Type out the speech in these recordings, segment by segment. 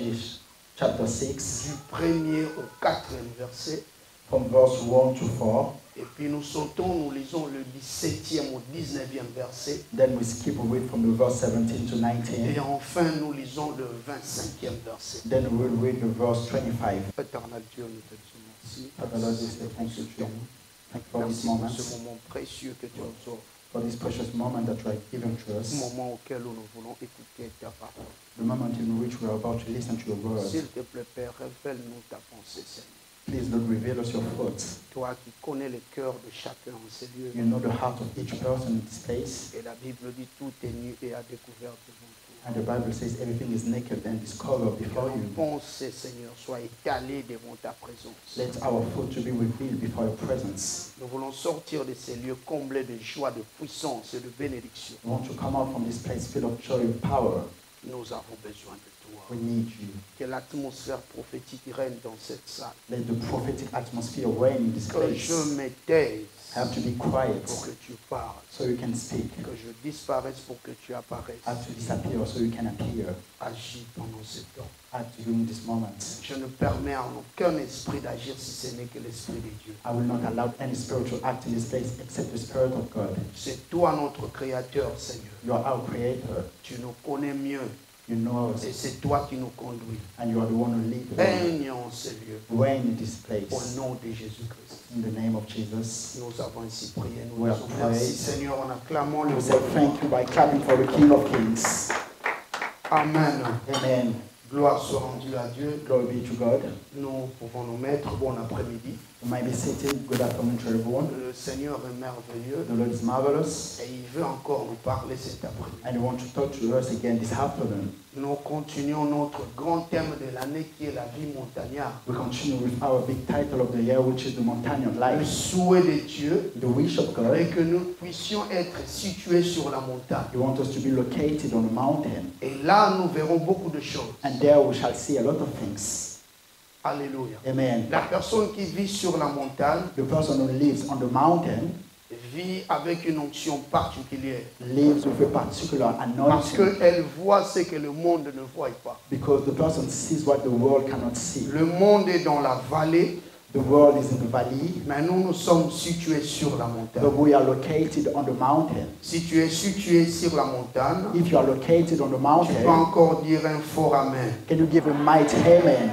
Judges, chapter 6, du premier au quatrième verset. from verse 1 to 4. Et puis nous sautons, nous lisons le 17e au 19e verset. Then we skip a bit from the verse 17 to 19. Et enfin, nous lisons le 25e verset. Then we'll read the verse 25. Éternel Dieu, nous te disons merci. We Merci pour ce moment précieux que tu nous offres. For this precious moment that you are giving to us, moment auquel nous voulons écouter ta parole. the moment in which we are about to listen to your words. S'il te plaît, Père, révèle-nous ta pensée, Seigneur. Please, Lord, reveal us your thoughts. Toi qui connais le cœur de chacun en ces lieux. You know the heart of each person in this place. Et la Bible dit tout est nu et à découvert devant. And the Bible says everything is naked and discovered Que before you. pensées, Seigneur, soient étalées devant ta présence. Let our food to be revealed before your presence. Nous voulons sortir de ces lieux comblés de joie, de puissance et de bénédiction. We want to come out from this place filled of joy and power. Nous avons besoin de toi. We need you. Que l'atmosphère prophétique règne dans cette salle. Let the prophetic atmosphere reign in this Que place. je me taise have to be pour quiet que tu parles. so you can speak. Que je disparaisse pour que tu apparaisses. I have to disappear so you can appear. Agis pendant ce temps. Act during this moment. Je ne permets à aucun esprit d'agir si ce n'est que l'esprit de Dieu. I will not allow any spirit to act in this place except the Spirit of God. C'est toi notre créateur, Seigneur. You are our Creator. Tu nous connais mieux You know et c'est toi qui nous conduis. and you are the one who leads. Règne en ce lieu. Reign in this Au place. nom de Jésus-Christ. In the name of Jesus. Nous avons ainsi prié. Nous have merci. Seigneur en acclamant le We say roi. thank you by clapping for the King of Kings. Amen. Amen. Gloire soit rendue à Dieu. Glory be to God. Nous pouvons nous mettre. Bon après-midi. You might be seated. Good afternoon to everyone. Le Seigneur est merveilleux The Lord is marvelous, et il veut encore nous parler cet après-midi. and He wants to talk to us again this afternoon. Nous continuons notre grand thème de l'année qui est la vie montagnarde. We continue with our big title of the year, which is the Montanian Le Life, souhait de Dieu the wish of est God. que nous puissions être situés sur la montagne. He wants us to be located on a mountain, Et là, nous verrons beaucoup de choses. and there we shall see a lot of things. Alléluia. Amen. La personne qui vit sur la montagne The person who lives on the mountain vit avec une onction particulière. lives with a particular Parce anointing qu'elle voit ce que le monde ne voit pas. because the person sees what the world cannot see. Le monde est dans la vallée, The world is in the valley, mais nous, nous sommes situés sur la montagne. but we are located on the mountain. Si tu es situé sur la montagne, If you are located on the tu peux mountain, encore dire un fort Amen. can you give a mighty amen?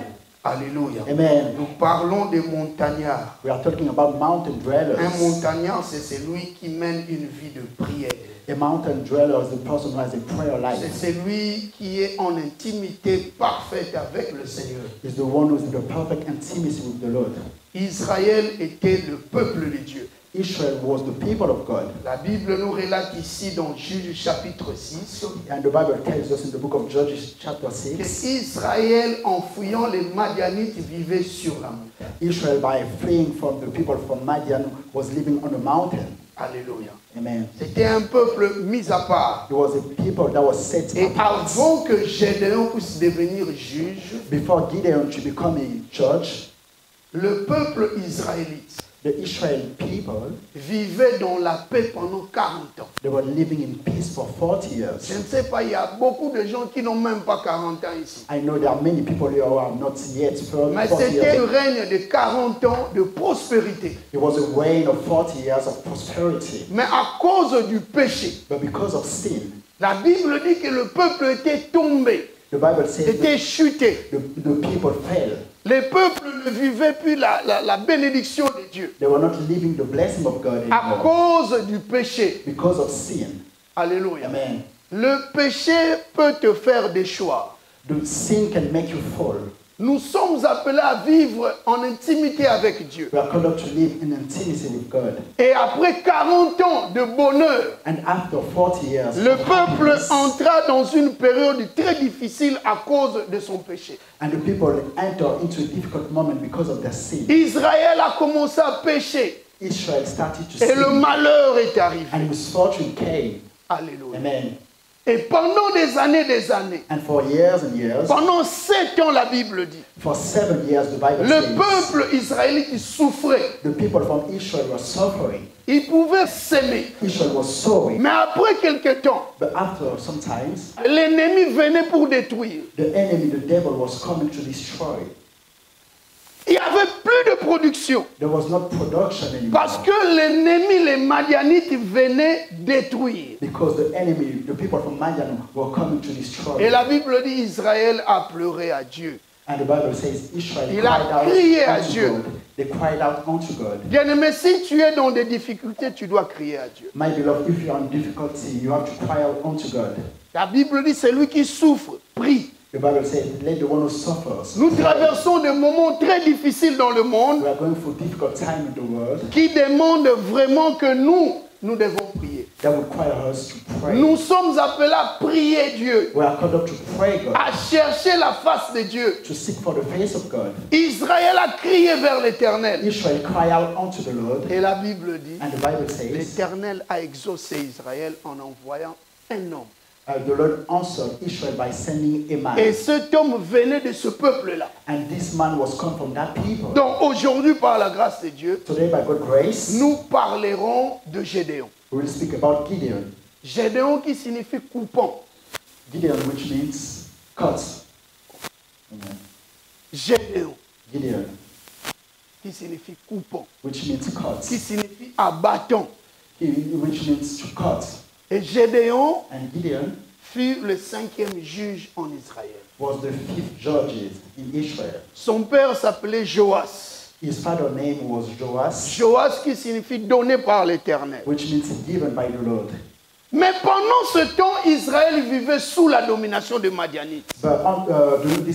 Alléluia. Amen. Nous parlons des montagnards. We are talking about mountain Un montagnard, c'est celui qui mène une vie de prière. A mountain dweller is the person who has a prayer C'est celui qui est en intimité parfaite avec le Seigneur. Is the one who's in the perfect intimacy with the Lord. Israël était le peuple de Dieu. Israel was the people of God. La Bible nous relate ici dans Juge chapitre 6 And the Bible tells us in the book of Judges, chapter que 6, Israël, en fuyant les Madianites, vivait sur la montagne. Israel, by fleeing from the people from Madian, was living on a mountain. Alléluia. Amen. C'était un peuple mis à part. It was a people that was set Et apart. avant que Gédéon puisse devenir juge, Before Gideon to become a judge, le peuple israélite the Israel people, vivait dans la paix pendant 40 ans. they were living in peace for 40 Je years. ne sais pas, il y a beaucoup de gens qui n'ont même pas 40 ans ici. I know there are many people here who are not yet Mais 40 c'était un règne de 40 ans de prospérité. It was a reign of 40 years of prosperity. Mais à cause du péché, But because of sin, la Bible dit que le peuple était tombé, the Bible says était chuté. the, the people fell. Les peuples ne vivaient plus la, la- la bénédiction de Dieu. They were not living the blessing of God À cause du péché. because of sin. Alléluia. Amen. Le péché peut te faire des choix. The sin can make you fall. Nous sommes appelés à vivre en intimité avec Dieu. We are called to live in intimacy with God. Et après 40 ans de bonheur, And after 40 years, le of peuple happiness, entra dans une période très difficile à cause de son péché. and the people enter into a difficult moment because of their sin. Israël a commencé à pécher Israel started to et le sin, malheur est arrivé. and misfortune came. Alléluia. Amen. Et pendant des années, des années, And for years and years, pendant sept ans, la Bible dit, for seven years, the Bible le says peuple israélite souffrait. the people from Israel were suffering. Il pouvait s'aimer. Israel was sowing, Mais après quelque temps, but after sometimes, l'ennemi venait pour détruire. the enemy, the devil, was coming to destroy. Il n'y avait production. There was not production anymore. Parce que l'ennemi, les Madianites, venaient détruire. Because the enemy, the people from Madian, were coming to destroy. Et la Bible dit Israël a pleuré à Dieu. And the Bible says Israel Il a crié à Dieu. They cried out unto God. Bien-aimé, si tu es dans des difficultés, tu dois crier à Dieu. My beloved, if you are in difficulty, you have to cry out unto God. La Bible dit celui qui souffre, prie. The Bible says, let the one who suffers. Nous traversons des moments très difficiles dans le monde We are going through difficult time in the world qui demandent vraiment que nous, nous devons prier. that would require us to pray. Nous sommes appelés à prier Dieu, We are called up to pray God, à chercher la face de Dieu. to seek for the face of God. Israël a crié vers l'Éternel. Israel cry out unto the Lord, Et la Bible dit, and the Bible says, l'Éternel a exaucé Israël en envoyant un homme. The Lord answered Israel by sending a man. Et cet homme venait de ce peuple-là. And this man was come from that people. Donc aujourd'hui, par la grâce de Dieu, Today, by God's grace, nous parlerons de Gédéon. we will speak about Gideon. Gédéon qui signifie coupant. Gideon, which means cut. Amen. Gédéon Gideon, qui signifie coupant. which means cut. Qui signifie abattant. Which means to cut. Et Gédéon And Gideon fut le cinquième juge en Israël. was the fifth judge in Israel. Son père s'appelait Joas. His father's name was Joas, Joas qui signifie donné par l'Éternel. which means given by the Lord. Mais pendant ce temps, Israël vivait sous la domination des Madianites. But um, uh,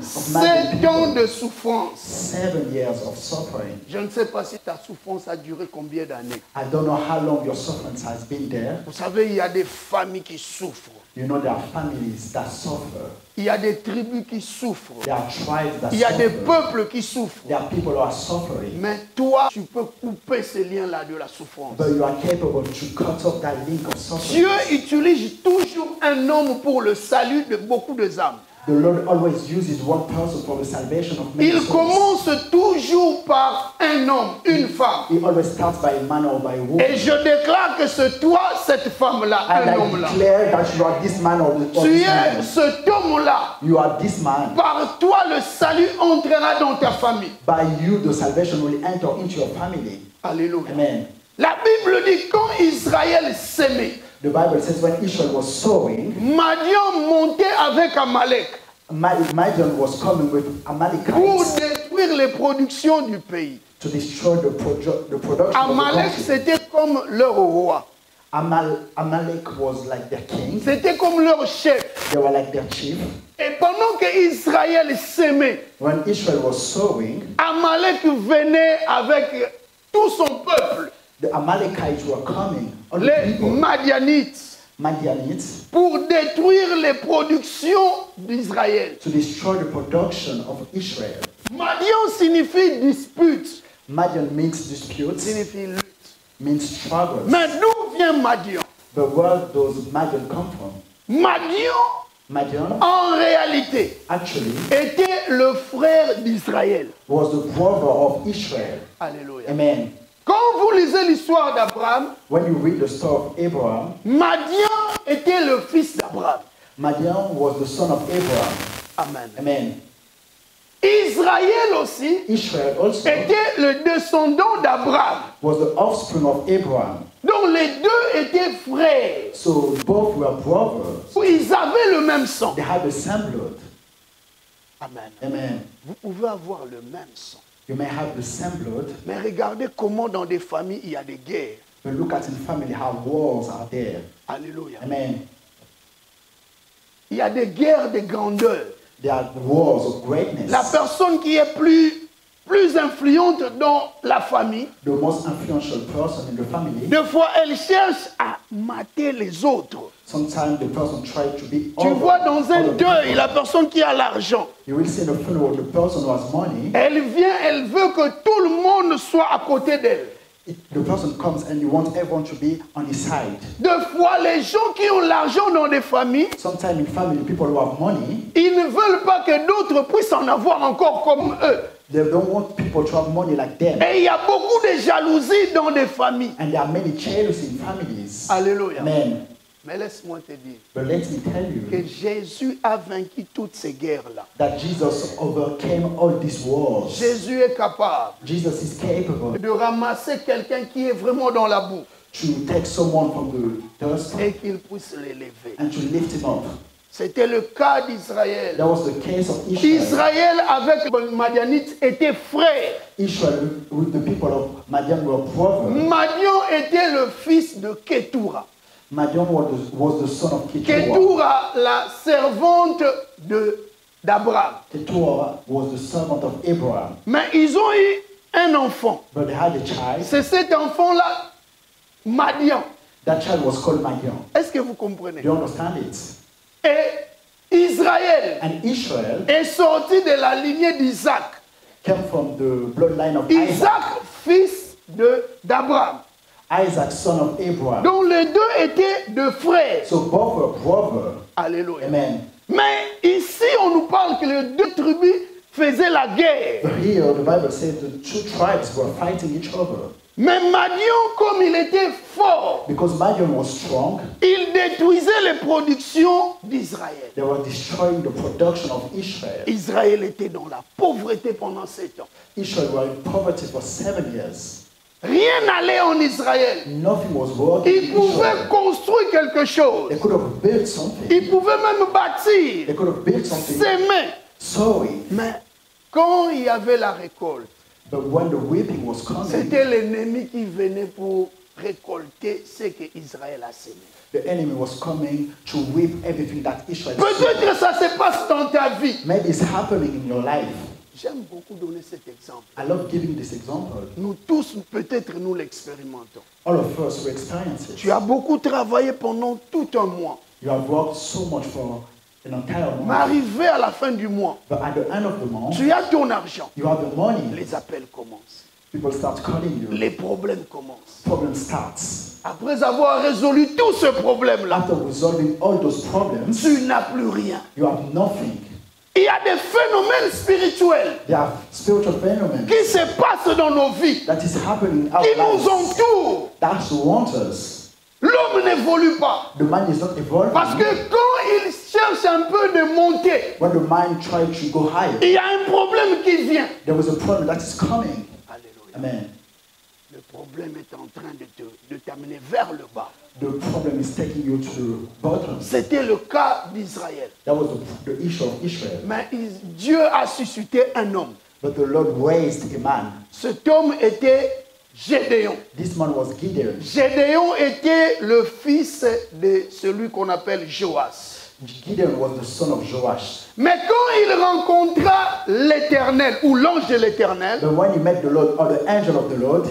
Sept ans de souffrance. Seven years of suffering. Je ne sais pas si ta souffrance a duré combien d'années. I don't know how long your suffering has been there. Vous savez, il y a des familles qui souffrent. You know, there are families that suffer. Il y a des tribus qui souffrent. There are tribes that Il y a des peuples qui souffrent. There are people who are suffering. Mais toi, tu peux couper ces liens-là de la souffrance. But you are capable to cut off that link of suffering. Dieu utilise toujours un homme pour le salut de beaucoup de âmes. The Lord always uses one person for the salvation of many Il commence toujours par un homme, une femme. He always starts by a man or by a woman. Et je déclare que c'est toi, cette femme-là, And un I homme-là. declare that you are this man or, or Tu this es woman. cet homme-là. You are this man. Par toi, le salut entrera dans ta famille. By you, the salvation will enter into your family. Alléluia. Amen. La Bible dit quand Israël s'aimait, The Bible says when Israel was sowing, Madian montait avec Amalek Ma- Madian was coming with pour détruire les productions du pays. to destroy the, produ- the production of the Amalek, c'était comme leur roi. Amal- Amalek was like their king. C'était comme leur chef. They were like their chief. Et pendant que Israël s'aimait, When Israel was sowing, Amalek venait avec tout son peuple, the Amalekites were coming, les Madianites, Madianites, pour détruire les productions d'Israël. to destroy the production of Israel. Madian signifie dispute, Madian means disputes, signifie lutte. means struggles. Mais d'où vient Madian? But where does Madian come from? Madian, Madian? en réalité, actually était le frère d'Israël. was the brother of Israel. Alléluia. Amen. Quand vous lisez l'histoire d'Abraham, When you read the story of Abraham, Madian était le fils d'Abraham. Madian was the son of Abraham. Amen. Amen. Israël aussi Israel also était le descendant d'Abraham. was the offspring of Abraham. Donc les deux étaient frères. So both were brothers. Ils avaient le même sang. They had the same blood. Amen. Amen. Vous pouvez avoir le même sang. You may have the same blood, Mais regardez comment dans des familles il y a des guerres. but look at in family how wars are there. Alléluia. Amen. Il y a des guerres de grandeur. There are wars of greatness. La personne qui est plus, plus influente dans la famille, The most influential person in the family, des fois elle cherche à mater les autres. sometimes the person tries to be Tu vois dans un deuil, la personne qui a l'argent, You will see in the funeral the person who has money. elle vient, elle veut que tout le monde soit à côté d'elle. The person comes and you want everyone to be on his side. Deux fois, les gens qui ont l'argent dans des familles, Sometimes in family, people who have money, ils ne veulent pas que d'autres puissent en avoir encore comme eux. they don't want people to have money like them. Et il y a beaucoup de jalousie dans des familles. And there are many jealousy in families. Alléluia. Amen. Mais laisse-moi te dire But let me tell que Jésus a vaincu toutes ces guerres-là. that Jesus overcame all these wars. Jésus est capable Jesus is capable de ramasser quelqu'un qui est vraiment dans la boue to take someone from the dust et qu'il puisse l'élever. and to lift him up. C'était le cas d'Israël. Israël avec les Madianites était frère. Israel with the people of Madian were. Madian était le fils de Ketura. Madian was the, was the son of Keturah. Ketura, la servante de d'Abraham. Keturah was the servant of Abraham. Mais ils ont eu un enfant. But they had a child. C'est cet enfant-là, Madian. That child was called Madian. Est-ce que vous comprenez? Do you understand it? Et Israël And Israel est sorti de la lignée d'Isaac. came from the bloodline of Isaac. Isaac, fils de d'Abraham. Isaac, son of Abraham. Donc les deux étaient de frères. So both were brothers. Alléluia. Amen. Mais ici, on nous parle que les deux tribus faisaient la guerre. But here the Bible says the two tribes were fighting each other. Mais Madian, comme il était fort, Because Madian was strong, il détruisait les productions d'Israël. they were destroying the production of Israel. Israël était dans la pauvreté pendant sept ans. Israel were in poverty for seven years. Rien n'allait en Israël. Nothing was working. Ils pouvaient construire quelque chose. They could have built something. Ils pouvaient même bâtir, They could have built something, s'aimer. Mais quand il y avait la récolte, But when the weeping was coming, c'était l'ennemi qui venait pour récolter ce que Israël a semé. the enemy was coming to weep everything that Israel. Peut-être que ça se passe dans ta vie. Maybe it's happening in your life. J'aime beaucoup donner cet exemple. I love giving this example. Nous tous, peut-être, nous l'expérimentons. All of us will experience it. Tu as beaucoup travaillé pendant tout un mois. You have worked so much for an entire Mais month. arrivé à la fin du mois, But at the end of the month, tu as ton argent. you have the money. Les appels commencent. People start calling you. Les problèmes commencent. Problem starts. Après avoir résolu tout ce problème-là, After resolving all those problems, tu n'as plus rien. you have nothing. Il y a des phénomènes spirituels qui se passent dans nos vies, that is happening qui nous entourent. that surround us. L'homme n'évolue pas. The man is not evolving. Parce que quand il cherche un peu de monter, When the mind tries to go higher, il y a un problème qui vient. there is a problem that is coming. Amen. Le problème est en train de te- de t'amener vers le bas. The problem is taking you to the bottom. C'était le cas d'Israël. That was the, the issue of Israel. Mais il- Dieu a suscité un homme. But the Lord raised a man. Cet homme était Gédéon. This man was Gideon. Gédéon était le fils de celui qu'on appelle Joas. Gideon was the son of Joash. Mais quand il rencontra l'Éternel, ou l'ange de l'Éternel, But when he met the Lord, or the angel of the Lord,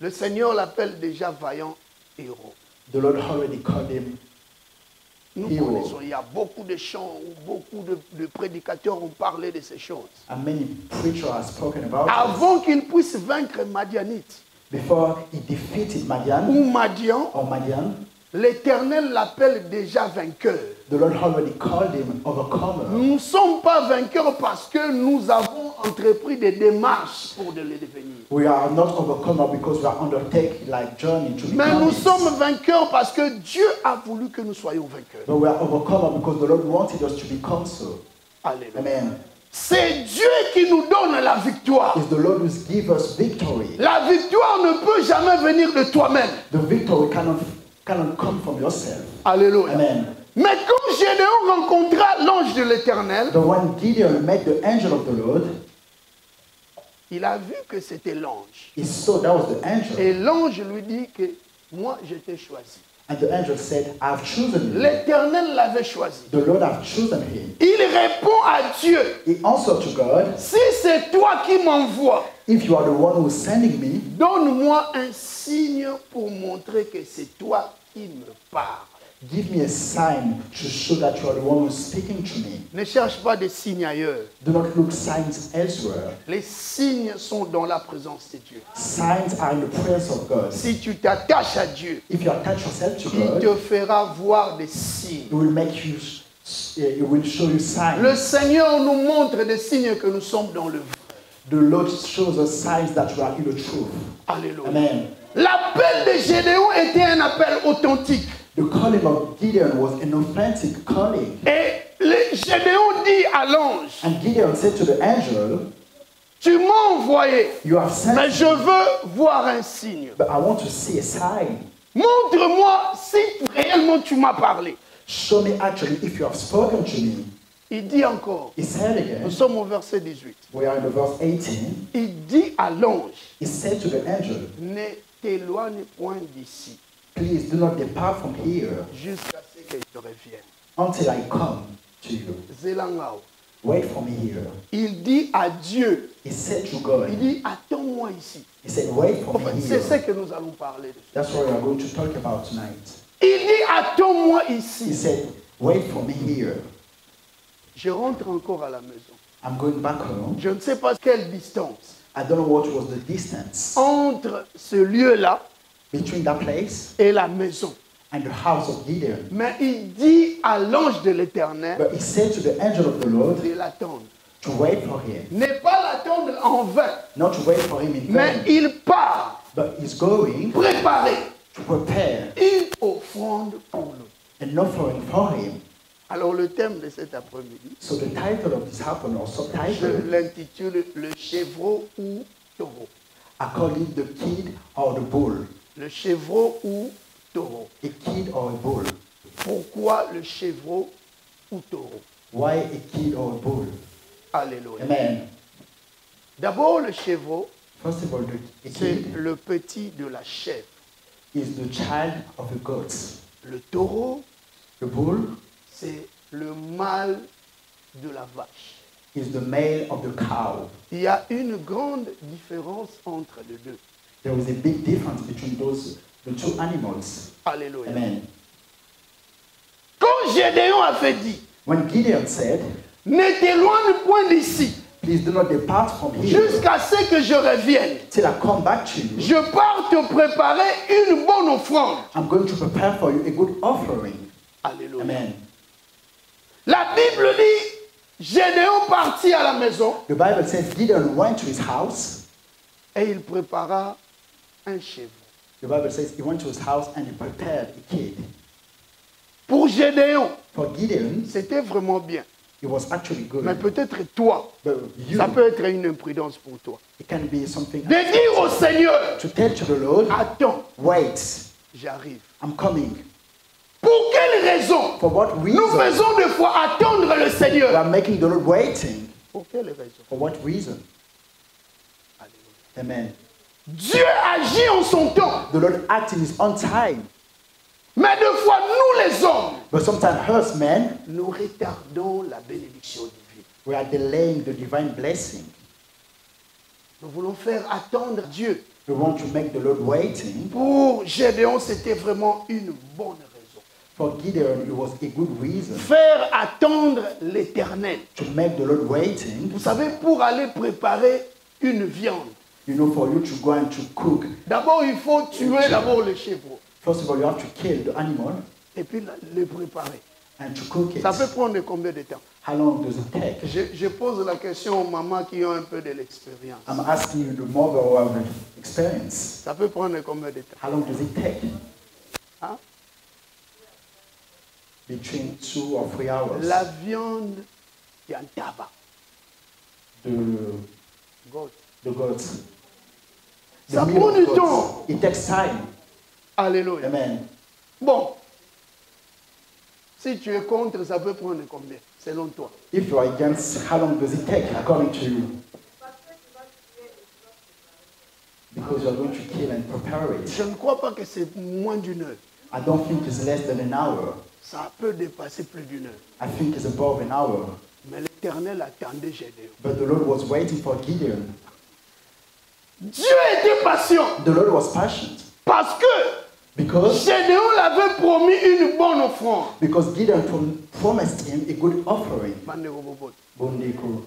le Seigneur l'appelle déjà vaillant héros. the Lord already called him Nous connaissons, il y a beaucoup de chants où beaucoup de, de prédicateurs ont parlé de ces choses. and many preachers have spoken about it. Avant qu'il puisse vaincre Madianite Before he defeated Madian ou Madian, l'Éternel l'appelle déjà vainqueur. The Lord already called him overcomer. Nous ne sommes pas vainqueurs parce que nous avons entrepris des démarches pour de le devenir. We are not overcomer because we are undertaking like journey to Mais nous it. sommes vainqueurs parce que Dieu a voulu que nous soyons vainqueurs. But we are overcomer because the Lord wanted us to become so. Alléluia. Amen. C'est Dieu qui nous donne la victoire. It's the Lord who gives us victory. La victoire ne peut jamais venir de toi-même. The victory cannot cannot come from yourself. Alléluia. Amen. Mais quand Gédéon rencontra l'ange de l'Éternel, But when Gideon met the angel of the Lord, il a vu que c'était l'ange. he saw that was the angel. Et l'ange lui dit que moi, je t'ai choisi. And the angel said, I have chosen you. L'Éternel l'avait choisi. The Lord have chosen him. Il répond à Dieu, He answered to God, si c'est toi qui m'envoies, If you are the one who is sending me, donne-moi un signe pour montrer que c'est toi qui me parles. Give me a sign to show that you are the one who's speaking to me. Ne cherche pas des signes ailleurs. Do not look signs elsewhere. Les signes sont dans la présence de Dieu. Signs are in the presence of God. Si tu t'attaches à Dieu, If you attach yourself to il God, te fera voir des signes. It will make you, uh, it will show you signs. Le Seigneur nous montre des signes que nous sommes dans le vrai. The Lord shows us signs that you are in the truth. Alléluia. Amen. L'appel de Gédéon était un appel authentique. The calling of Gideon was an authentic calling. Et le- Gédéon dit à l'ange, And Gideon said to the angel, tu m'as envoyé, You have sent mais je veux voir un signe. but I want to see a sign. Montre-moi si réellement tu m'as parlé. Show me actually if you have spoken to me. Il dit encore, He said nous again, sommes au verset 18, we are in the verse 18. il dit à l'ange, He said to the angel, ne t'éloigne point d'ici Please do not depart from here jusqu'à ce que je revienne. until I come to you. Zelangao. Wait for me here. Il dit à Dieu, He said to il God, dit, attends-moi ici. He said, Wait for me c'est ce here. que nous allons parler. de. That's what we are going to talk about tonight. Il dit, attends-moi He ici. said, Wait for me here. Je rentre encore à la maison. I'm going back home. Je ne sais pas quelle distance I don't know what was the distance entre ce lieu-là between that place et la maison. and the house of Gideon. Mais il dit à l'ange de l'Éternel But he said to the angel of the Lord de l'attendre. to wait for him. Ne pas l'attendre en vain, Not to wait for him in mais vain, il part but he's going préparer to prepare une offrande pour nous. an offering for him. Alors le thème de cet après-midi, So the title of this happen or je subtitle, l'intitule Le chevreau ou taureau. I call it the kid or the bull. Le chevreau ou taureau. A kid or a bull? Pourquoi le chevreau ou taureau? Why a kid or a bull? Alléluia. Amen. D'abord, le chevreau, c'est le petit de la chèvre. is the child of the. Le taureau, The bull c'est le mâle de la vache. is the male of the cow. Il y a une grande différence entre les deux. There is a big difference between those the two animals. Alléluia. Amen. Quand Gédéon avait dit, When Gideon said, ne t'éloigne point d'ici, Please do not depart from here jusqu'à ce que je revienne. till I come back to you. Je pars te préparer une bonne offrande. I'm going to prepare for you a good offering. Alléluia. Amen. La Bible dit, Gédéon partit à la maison The Bible says Gideon went to his house. et il prépara un chevreau. The Bible says he went to his house and he prepared a kid. Pour Gédéon, For Gideon, c'était vraiment bien. it was actually good. Mais peut-être toi, But you, ça peut être une imprudence pour toi. it can be something De dire au Seigneur, to tell to the Lord, attends, wait, j'arrive. I'm coming. Pour quelle raison For what nous reason? faisons des fois attendre le We Seigneur are making the Lord waiting. Pour quelle raison For what reason? Alléluia. Amen. Dieu agit en son temps. The Lord acts in his own time. Mais des fois, nous les hommes, But sometimes us, men, nous retardons la bénédiction divine. we are delaying the divine blessing. Nous voulons faire attendre Dieu. We want to make the Lord waiting. Pour Gédéon, c'était vraiment une bonne raison. For Gideon, it was a good reason Faire attendre l'éternel. to make the Lord waiting. Vous savez, pour aller préparer une viande, You know, for you to go and to cook. d'abord il faut tuer d'abord le chevreau First of all, you have to kill the animal et puis le préparer. and to cook it. Ça peut prendre combien de temps? How long does it take? je, je pose la question aux mamans qui ont un peu de l'expérience. I'm asking you, the mother who have experience. Ça peut prendre combien de temps? How long does it take? Hein? Between two or three hours. La viande qui en tabac. The, God. the goats. Ça prend du temps. It takes time. Alléluia. Amen. Bon. Si tu es contre, ça peut prendre combien Selon toi? If you are against, how long does it take according to you? Because you are going to kill and prepare it. Je ne crois pas que c'est moins d'une heure. I don't think it's less than an hour. Ça peut dépasser plus d'une heure. I think it's above an hour. Mais l'Éternel attendait Gédéon. But the Lord was waiting for Gideon. Dieu était patient The Lord was patient. parce que Because, Gédéon l'avait promis une bonne offrande. because Gideon prom- promised him a good offering. Bondeko.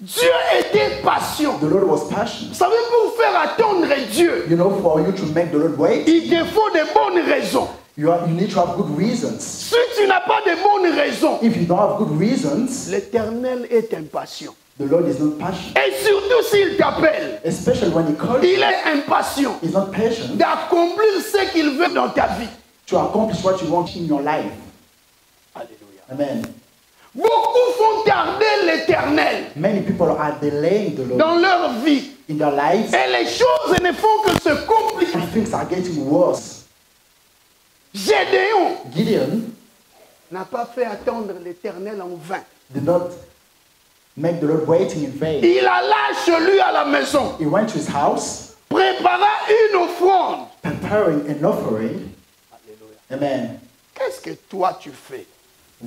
Dieu était patient. The Lord was passionate. Vous savez, pour faire attendre Dieu, You know, for you to make the Lord wait, il te faut de bonnes raisons. you, you need to have good reasons. Si tu n'as pas de bonnes raisons, If you don't have good reasons, l'Éternel est impatient. The Lord is not passionate. Et surtout s'il t'appelle, Especially when He calls il est impatient He's not patient d'accomplir ce qu'il veut dans ta vie. to accomplish what you want in your life. Alléluia. Amen. Beaucoup font tarder l'Éternel Many people are delaying the Lord dans leur vie. in their lives, Et les choses ne font que se compliquer. and things are getting worse. Gédéon Gideon n'a pas fait attendre l'Éternel en vain. did not make the Lord waiting in vain. Il alla chez lui à la maison, He went to his house, prépara une offrande. preparing an offering. Alléluia. Amen. Qu'est-ce que toi tu fais?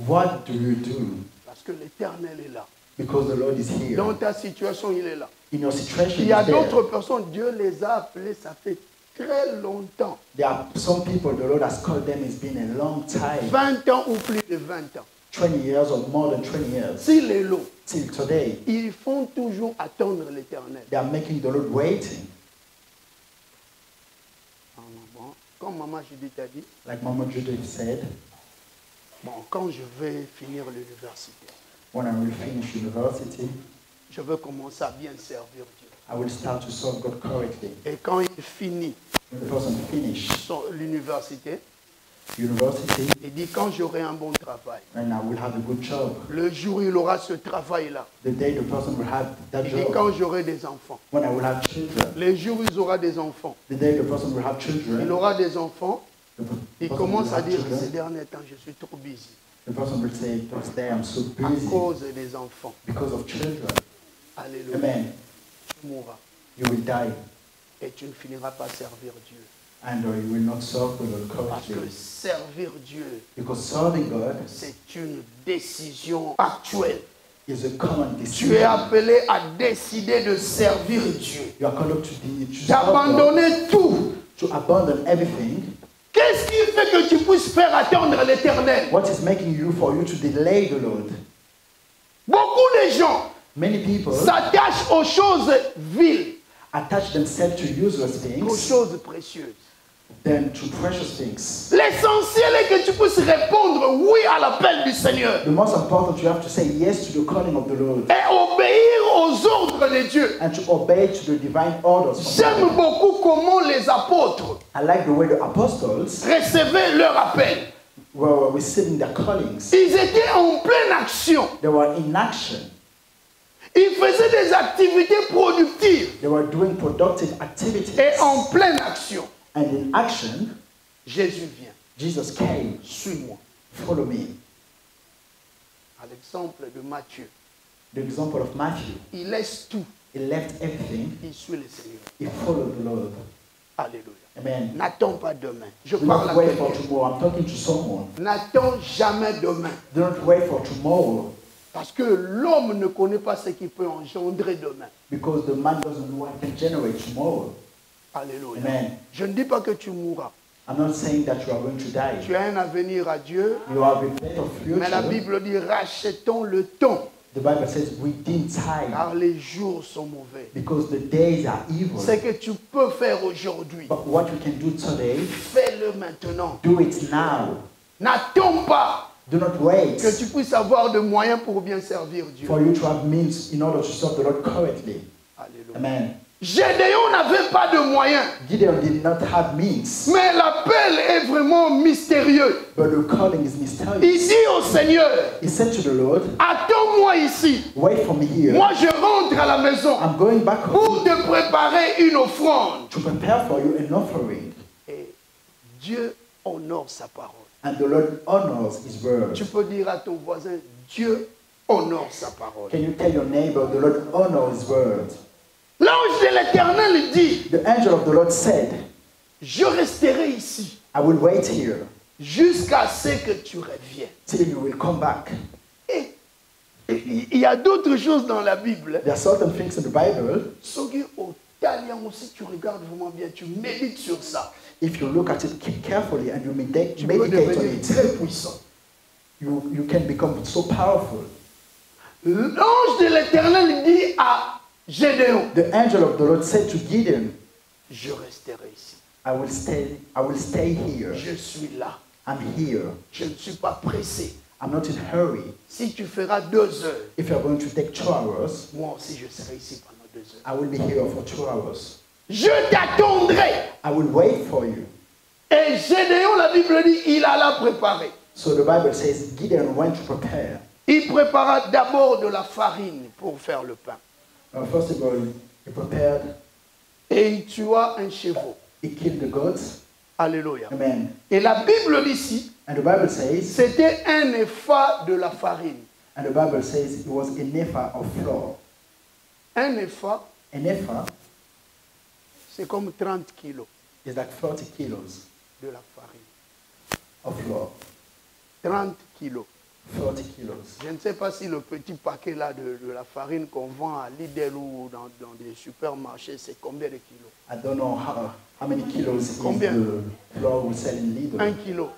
What do you do? Parce que l'Éternel est là. Because the Lord is here. Dans ta situation, il est là. In your situation, Il y a d'autres personnes, Dieu les a appelés, ça fait très longtemps. There are some people the Lord has called them. It's been a long time 20 ans ou plus de 20 ans. 20 years or more than 20 years. Till today, ils font toujours attendre l'Éternel. they are making the Lord waiting. Ah. Comme maman Judith a dit, Like Mama Judith said, bon, quand je vais finir l'université, when I will finish university, je veux commencer à bien servir Dieu. I will start to serve God correctly. Et quand il finit When the person finish l'université, university, il dit quand j'aurai un bon travail. and I will have a good job. Le jour où il aura ce travail-là, The day the person will have that il dit job, quand j'aurai des enfants. when I will have children. Les jours où il aura des enfants, The day the person will have il children, aura des enfants, il commence à dire ces derniers temps, je suis trop busy The person will say, Today I'm so à busy cause des enfants. because of children. Alléluia. Amen. Tu mourras You will die, et tu ne finiras pas à servir Dieu. And uh, you will not serve the Lord Parce que servir Dieu, Because serving God c'est une décision actuelle. is a common Tu es appelé à décider de servir Dieu. You are called to, be, to serve God, D'abandonner tout. to abandon everything. Qu'est-ce qui fait que tu puisses faire attendre l'éternel? What is making you for you to delay the Lord? Beaucoup de gens Many people s'attachent aux choses viles, attach themselves to useless aux things choses précieuses. Than to precious things. L'essentiel est que tu puisses répondre oui à l'appel du Seigneur The most important, you have to say yes to the calling of the Lord et obéir aux ordres de Dieu. and to obey to the divine orders. J'aime beaucoup comment les apôtres I like the way the apostles recevaient leur appel. were receiving their callings. Ils étaient en pleine action. They were in action. Ils faisaient des activités productives They were doing productive activities. et en pleine action. And in action, Jésus vient. Jesus came. Suis-moi. Follow me. À l'exemple de Matthieu, The example of Matthew. il laisse tout. He left everything. Il suit le Seigneur. He followed the Lord. Alléluia. Amen. N'attends pas demain. Je Do parle not wait for tomorrow. I'm talking to someone. N'attends jamais demain. Do not wait for tomorrow Parce que l'homme ne connaît pas ce qui peut engendrer demain. because the man doesn't know what can generate tomorrow. Alléluia. Amen. Je ne dis pas que tu mourras. I'm not saying that you are going to die. Tu as un avenir à Dieu. You have a better Mais la future. Bible dit rachetons le temps. The Bible says redeem time Car les jours sont mauvais. because the days are evil. Ce que tu peux faire aujourd'hui, But what you can do today, fais-le maintenant. do it now. N'attends pas Do not wait que tu puisses avoir de moyens pour bien servir Dieu. for you to have means in order to serve the Lord correctly. Alléluia. Amen. Gédéon n'avait pas de moyens. Gideon did not have means, Mais l'appel est vraiment mystérieux. but the calling is Il mysterious. dit au Seigneur, He said to the Lord, attends-moi ici. Wait for me here. Moi, je rentre à la maison I'm going back home pour te préparer une offrande. to prepare for you an offering. Et Dieu honore sa parole. And the Lord honors his word. Tu peux dire à ton voisin, Dieu honore sa parole. Can you tell your neighbor the Lord honors his word? L'ange de l'éternel dit, The angel of the Lord said, je resterai ici I will wait here jusqu'à ce que tu reviennes. till you will come back. Et il y a d'autres choses dans la Bible. There are certain things in the Bible. aussi, tu regardes vraiment bien, tu médites sur ça. If you look at it carefully and you Tu meditate on it, très puissant. you, you can become so powerful. L'ange de l'éternel dit à Gédéon, The angel of the Lord said to Gideon, je resterai ici. I will stay, I will stay here. Je suis là. I'm here. Je ne suis pas pressé. I'm not in a hurry. Si tu feras deux heures, If you're going to take two hours, moi aussi je serai ici pendant deux heures. I will be here for two hours. Je t'attendrai. I will wait for you. Et Gédéon, la Bible dit, il alla préparer. So the Bible says Gideon went to prepare. Il prépara d'abord de la farine pour faire le pain. Uh, first of all, he prepared, Et il tua un chevreau. he killed the goats. Alléluia. Amen. Et la Bible dit ici, And the Bible says, c'était un épha de la farine. and the Bible says it was a ephah of flour. Un épha, An ephah c'est comme 30 kilos is like 30 kilos de la farine. of flour. 30 kilos. 30 kilos. Je ne sais pas si le petit paquet là de, de la farine qu'on vend à Lidl ou dans, dans des supermarchés, c'est combien de kilos? I don't know how, how many kilos is Combien? the flour we sell in Lidl? 1 kilo.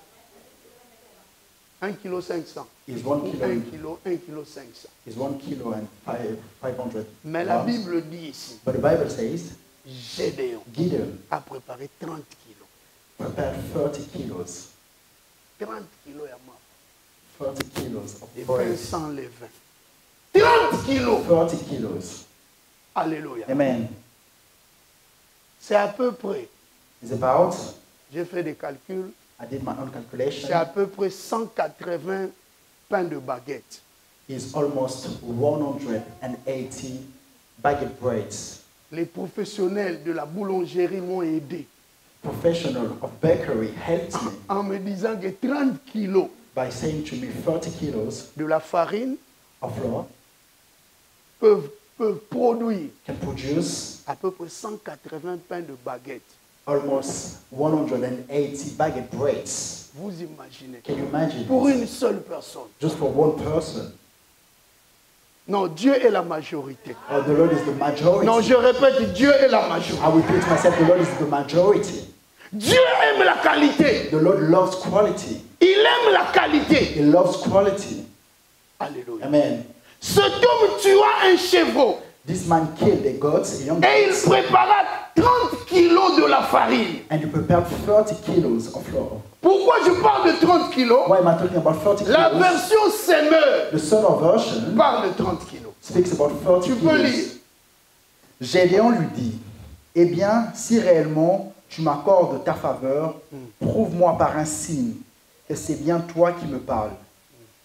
1 kilo 500. Is one kilo. 1 kilo, 1 kilo 500. Is 1 kilo and five, 500 Mais la. Bible dit ici, But the Bible says Gédéon Gideon a préparé 30 kilos. prepared 30 kilos. 30 kilos à moi. 30 kilos of levain. 30 kilos. 30 kilos. Alléluia. Amen. C'est à peu près, It's about, j'ai fait des calculs, I did my own calculation, c'est à peu près 180 pains de baguette. is almost 180 baguette breads. Les professionnels de la boulangerie m'ont aidé Professional of bakery helped me en me disant que 30 kilos by saying to me 30 kilos de la farine of flour peuvent, peuvent produire can produce à peu près 180 pains de baguette. almost 180 baguette breads. Vous imaginez Can you imagine? Pour une seule personne. Just for one person. Non, Dieu est la majorité. Oh, the Lord is the majority. Non, je répète, Dieu est la majorité. I repeat myself, the Lord is the majority. Dieu aime la qualité. The Lord loves quality. Il aime la qualité. He loves quality. Alléluia. Amen. Cet homme tua un chevreau This man killed a goat, a young et il prépara 30 kilos de la farine. and he prepared 30 kilos of flour. Pourquoi je parle de 30 kilos? Why am I talking about 30 La kilos? version Semeur The Son version parle de 30 kilos. speaks about 30 Tu peux lire. kilos. Gédéon lui dit, Eh bien, si réellement tu m'accordes ta faveur, prouve-moi par un signe que c'est bien toi qui me parles.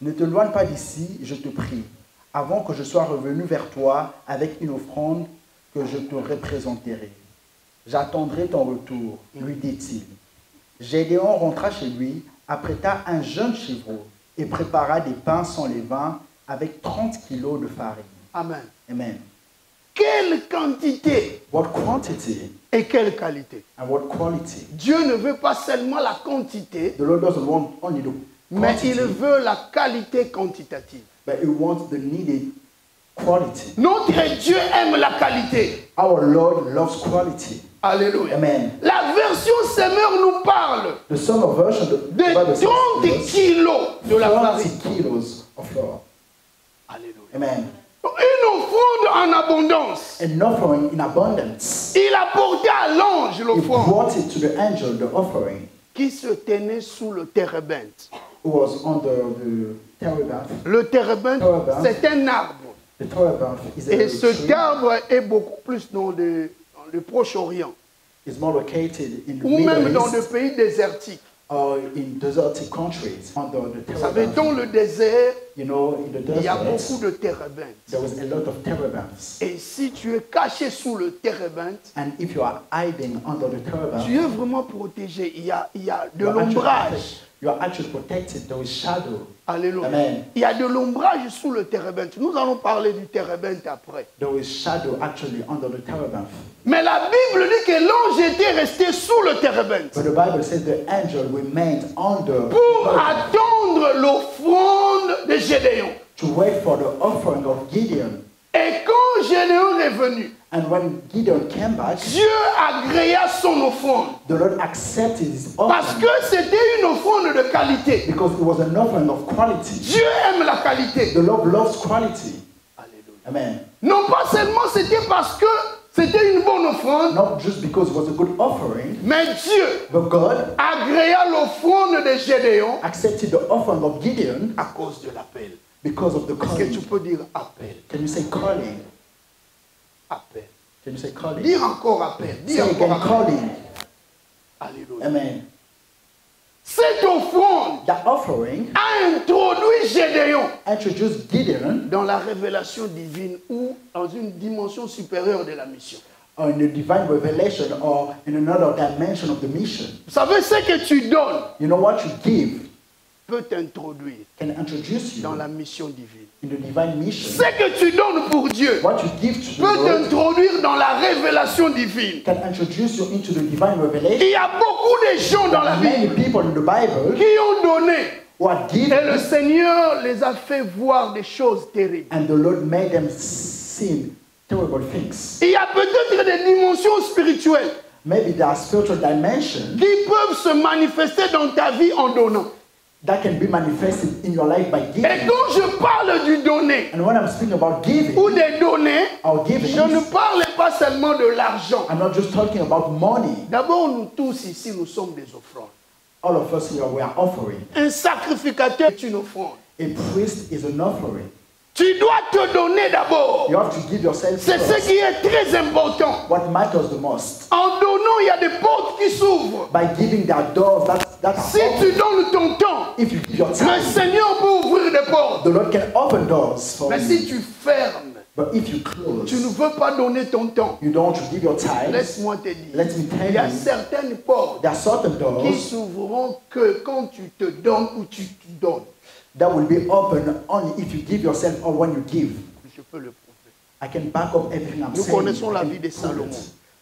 Ne te loigne pas d'ici, je te prie, avant que je sois revenu vers toi avec une offrande que je te représenterai. J'attendrai ton retour, lui dit-il. Gédéon rentra chez lui, apprêta un jeune chevreau et prépara des pains sans levain avec 30 kilos de farine. Amen. Amen. Quelle quantité What quantity et quelle qualité and what quality? Dieu ne veut pas seulement la quantité, The Lord doesn't want only the mais quantity, il veut la qualité quantitative. but He wants the needed quality. Notre Dieu aime la qualité. Our Lord loves quality. Alléluia. Amen. La version Semeur nous parle The version, de Bible says 30 was kilos de la 30 farine. kilos of flour. Alléluia. Amen. Une offrande en abondance. An offering in abundance. Il a porté à l'ange He l'offrande brought it to the angel, the offering, qui se tenait sous le térébinthe. who was under the terebinth. Le Térébinthe. c'est un arbre. The terebinth is a Et ce tree. arbre est beaucoup plus dans le, le Proche-Orient It's more located in the ou même dans des East pays désertiques. Or in countries. Vous savez, terebinth, dans le désert, you know, in the il y a beaucoup de térébinthes. there was a lot of terebinths. Et si tu es caché sous le térébinthe, And if you are hiding under the terebinth, tu es vraiment protégé. Il y a, il y a de l'ombrage. Protect- you are actually protected. There is shadow. Alléluia. Amen. Il y a de l'ombrage sous le térébinthe. Nous allons parler du térébinthe après. There is shadow actually under the terebinth. Mais la Bible dit que l'ange était resté sous le térébinthe But the Bible says the angel remained under pour attendre l'offrande de Gédéon. to wait for the offering of Gideon. Et quand Gédéon est venu, And when Gideon came back, Dieu agréa son offrande. the Lord accepted his Parce offering que c'était une offrande de qualité. because it was an offering of quality. Dieu aime la qualité. The Lord loves quality. Alléluia. Amen. Non pas seulement c'était parce que c'était une bonne offrande, Not just because it was a good offering, mais Dieu but God agréa l'offrande de Gédéon accepted the offering of Gideon à cause de l'appel. because of the Est-ce que tu calling. peux dire appel? Can you say calling? Appel. Calling? Dire encore appel. Dire encore appel. calling. Alléluia. Amen. Cette offrande That offering a introduit Gédéon introduced Gideon dans la révélation divine ou dans une dimension supérieure de la mission. in a divine revelation or in another dimension of the mission. Vous savez, ce que tu donnes You know what you give peut t'introduire can introduce dans la mission divine. In the divine mission. Ce que tu donnes pour Dieu What you give to the peut t'introduire dans la révélation divine. can introduce you into the divine revelation. Il y a beaucoup de gens dans la Bible people in the Bible qui ont donné et le Seigneur les a fait voir des choses terribles. and the Lord made them see terrible things. Il y a peut-être des dimensions spirituelles Maybe there are spiritual dimensions qui peuvent se manifester dans ta vie en donnant. That can be manifested in your life by Et giving. quand je parle du donner And when I'm speaking about giving ou des données, or giving, je ne parle pas seulement de l'argent. I'm not just talking about money. D'abord, nous tous ici, nous sommes des offrandes. All of us here, we are offering. Un sacrificateur est une offrande. A priest is an offering. Tu dois te donner d'abord. You have to give yourself C'est ce qui est très important. what matters the most. En donnant, il y a des portes qui s'ouvrent. By giving their doors, that, that Si tu donnes ton temps, if you give your le time, Seigneur peut ouvrir des portes. the Lord can open doors for Mais you. si tu fermes, But if you close, tu ne veux pas donner ton temps, you don't give your time, laisse-moi te dire, Let me tell il y a certaines portes there are certain qui s'ouvriront que quand tu te donnes ou tu te donnes. That will be open only if you give yourself or when you give. Je peux le prouver. I can back up everything I'm Nous saying. connaissons la vie de Salomon.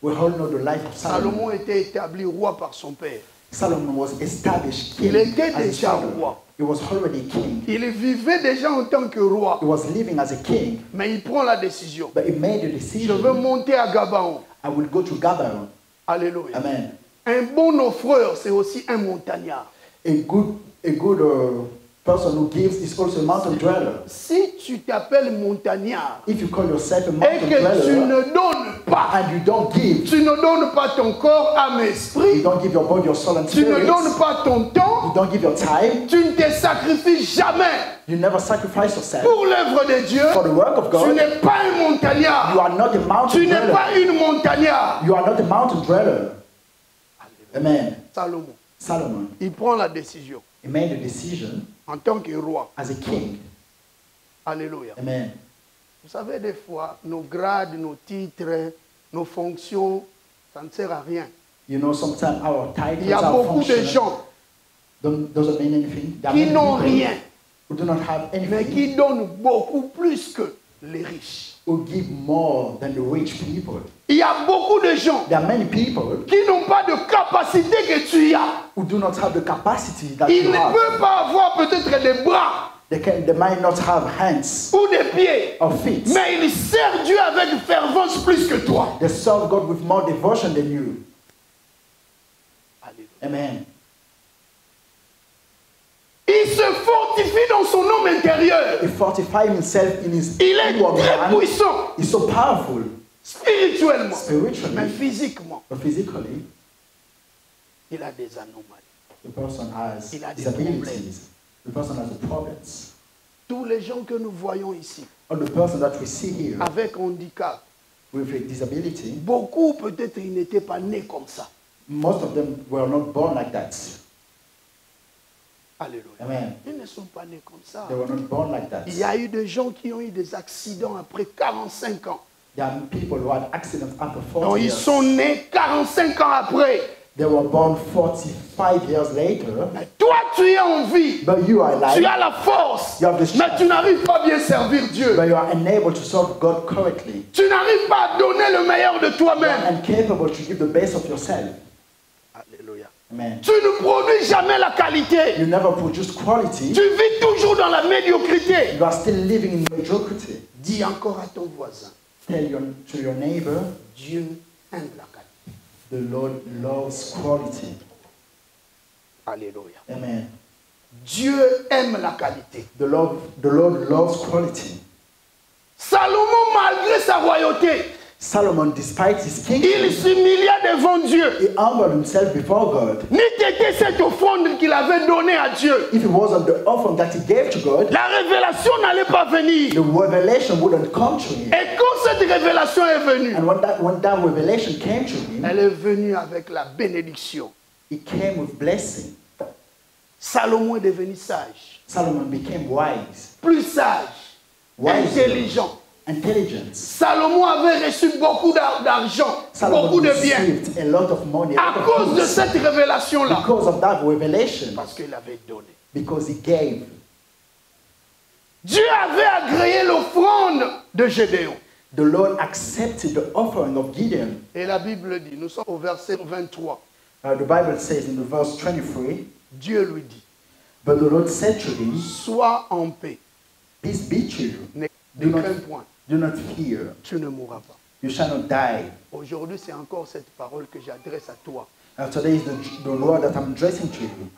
We all know the life of Solomon. Salomon était établi roi par son père. Solomon was established king Il était déjà roi. He was already king. Il vivait déjà en tant que roi, He was living as a king, mais il prend la décision. but he made Je decision. veux monter à Gabaon. I will go to Gabaon. Alléluia. Amen. Un bon offreur, c'est aussi un montagnard. A good, a good uh, person who gives is also a mountain dweller. Si tu t'appelles montagnard If you call yourself a et mountain que tu dweller ne donnes pas, and you don't give, tu ne donnes pas ton corps, âme, you esprit, don't give your body, your soul and tu ne spirit, donnes pas ton temps, you don't give your time, tu ne te sacrifies jamais you never sacrifice yourself pour l'œuvre de Dieu, for the work of tu God, n'es pas un you montagnard. are not a mountain Tu n'es dweller. pas une montagnard. You are not a mountain dweller. Amen. Salomon, Solomon, il prend la décision he made a decision en tant que roi. as a king. Alléluia. Amen. Vous savez, des fois, nos grades, nos titres, nos fonctions, ça ne sert à rien. You know, sometimes our titles, Il y a beaucoup de gens don't, doesn't mean anything. Qui n'ont rien, who do not have mais anything, qui donnent beaucoup plus que les riches. Who give more than the rich people. Il y a beaucoup de gens There are many people qui n'ont pas de capacité que tu as. who do not have the capacity that Ils you ne have. peuvent pas avoir peut-être des bras They, can, they might not have hands ou des pieds, or feet. mais ils servent Dieu avec fervence plus que toi. They serve God with more devotion than you. Amen. Il se fortifie dans son homme intérieur. He fortified himself in his Il est très man. puissant He's so powerful spirituellement, mais spiritually, physiquement, but physically, il a des anomalies. the person has Il a des disabilities. The person has problems. Tous les gens que nous voyons ici Or the person that we see here avec handicap, with a disability, beaucoup peut-être ils n'étaient pas nés comme ça. most of them were not born like that. Alléluia. Amen. Ils ne sont pas nés comme ça. They were not born like that. Il y a eu des gens qui ont eu des accidents après 45 ans. There are people who had accidents after 40 Donc ils years. sont nés 45 ans après. They were born 45 years later. Mais toi, tu es en vie. But you are Tu alive. as la force. You have the Mais tu n'arrives pas à bien servir Dieu. But you are unable to serve God correctly. Tu n'arrives pas à donner le meilleur de You are toi-même. incapable to give the best of yourself. Amen. Tu ne produis jamais la qualité. You never produce quality. Tu vis toujours dans la médiocrité. You are still living in mediocrity. Dis encore à ton voisin, Tell your, to your neighbor, Dieu aime la qualité. the Lord loves quality. Alléluia. Amen. Dieu aime la qualité. The Lord, the Lord loves quality. Salomon, malgré sa royauté, Solomon, despite his kingdom, il s'humilia devant Dieu. he humbled himself before God. Été cette offrande qu'il avait donnée à Dieu, If it wasn't the offering that he gave to God, la révélation n'allait pas venir. the revelation wouldn't come to him. Et quand cette révélation est venue, And when that, when that revelation came to him, elle est venue avec la bénédiction. it came with blessing. Salomon est devenu sage, Solomon became wise, plus sage, Wise. intelligent. Intelligence. Salomon avait reçu beaucoup d'ar- d'argent, beaucoup de biens, a lot of money à of cause de cette révélation-là. because of that revelation, Parce qu'il avait donné. because he gave. Dieu avait agréé l'offrande de Gédéon. The Lord accepted the offering of Gideon. Et la Bible dit, nous sommes au verset 23, Uh, the Bible says in the verse 23, Dieu lui dit, but the Lord said to him, sois en paix, Peace be to you. ne Do not, point, do not fear. tu ne mourras pas. You shall not die. Aujourd'hui, c'est encore cette parole que j'adresse à toi. Uh, today is the, the word that I'm addressing to you.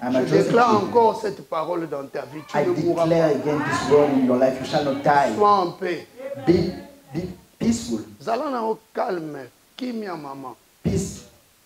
I'm Je addressing déclare to you. encore cette parole dans ta vie. Tu I ne mourras declare pas. again this word in your life. You shall not die. Sois en paix. Be, be peaceful. Zalana au calme. Qui mia maman? Peace.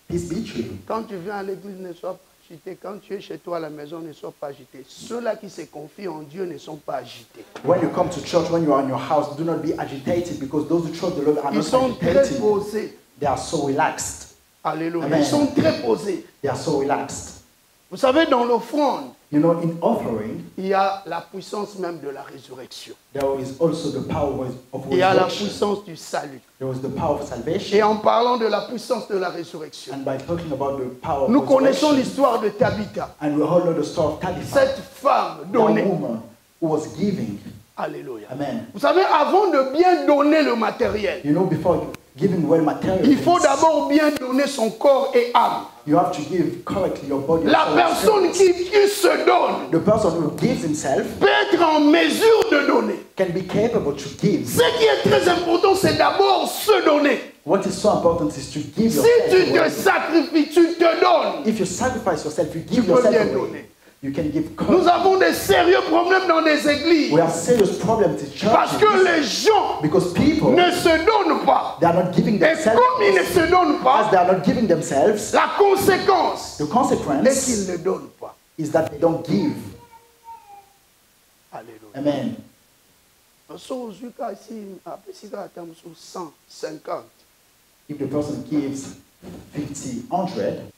Peace be to you. Quand tu viens à l'église, ne sois agité. Quand tu es chez toi à la maison, ne sois pas agité. Ceux-là qui se confient en Dieu ne sont pas agités. When you come to church, when you are in your house, do not be agitated because those who trust the Lord are Ils not sont très agitated. posés. They are so relaxed. Alléluia. Amen. Ils sont très posés. They are so relaxed. Vous savez, dans l'offrande, You know, in offering, il y a la puissance même de la résurrection. there is also the power of Il y a la resurrection. puissance du salut. There was the power of Et salvation. en parlant de la puissance de la résurrection, And by talking about the power nous connaissons resurrection, l'histoire de Tabitha. and we all know the story of Tabitha, Cette femme donnée. woman who was giving. Alléluia. Amen. Vous savez, avant de bien donner le matériel, You know, before giving well material, il faut d'abord bien donner son corps et âme. you have to give correctly your body. La personne qui, qui se donne The person who gives himself peut être en mesure de donner. can be capable to give. Ce qui est très important, c'est d'abord se donner. What is so important is to give Si yourself tu te sacrifies, tu te donnes. If you sacrifice yourself, you give peux yourself bien away. donner. You can give Nous avons des sérieux problèmes dans des églises We have serious problems in parce que churches les gens because people ne se donnent pas. they are not giving Et themselves. comme ils ne se donnent As pas, they are not giving themselves, la conséquence the est consequence qu'ils ne donnent pas. is that they don't give. Alléluia. Amen. So uzwika isi apesika ata musu 150 If the person gives 50, 100,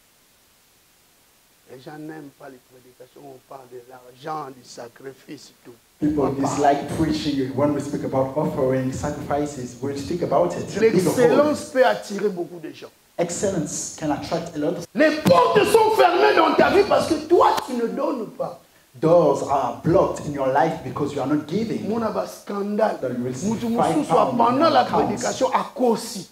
les gens n'aiment pas les prédications où on parle de l'argent du sacrifice et tout people dislike preaching when we speak about offering, sacrifices. We speak about it. L'excellence peut attirer beaucoup de gens Excellence can attract a lot of les portes sont fermées dans ta vie parce que toi tu ne donnes pas doors are blocked in your life because you are not giving. will see mutu in pendant la prédication akosi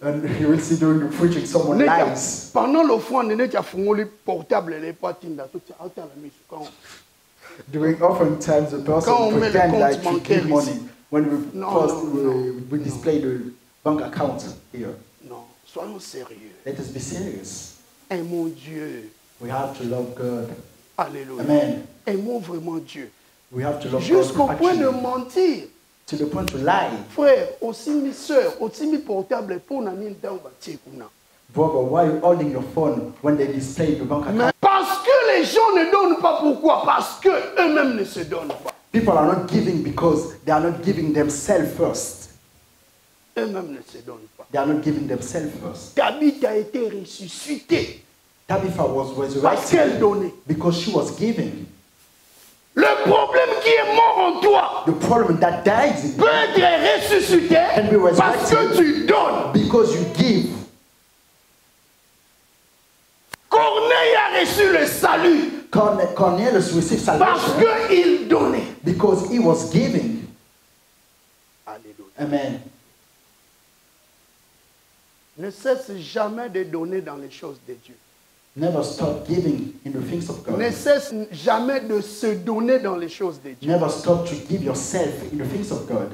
And you will see during the preaching someone lies. pendant l'offrande afungoli portable atinda toti aotala miso quand During offering times, the person Quand on met le pretend like he give money. When we Non, first non, we, we display the bank account here. non soyons sérieux Let us be serious. Eh, aimons Dieu We have to love God. alléluia Amen. Eh, aimons vraiment Dieu We have to love jusqu'au point de mentir to the point to lie. frère osimi sœur osimi portable mpo na nini ntango batie kuna Brother, why are you holding your phone when they display the bank account? Mais parce que les gens ne donnent pas pourquoi? Parce que eux-mêmes ne se donnent pas People are not giving because they are not giving themselves first. eux-mêmes ne se donnent pas They are not giving themselves first. David a été ressuscité Tabitha was parce qu'elle resurrected donnait because she was giving. Le problème qui est mort en toi The problem that dies in peut être ressuscité be parce que tu donnes because you give. Corneille a reçu le salut Corne- Cornelius received parce qu'il donnait because he was giving. Alléluia. Amen. Ne cesse jamais de donner dans les choses de Dieu. Never stop giving in the things of Ne God. cesse jamais de se donner dans les choses de Dieu. Never stop to give yourself in the things of God.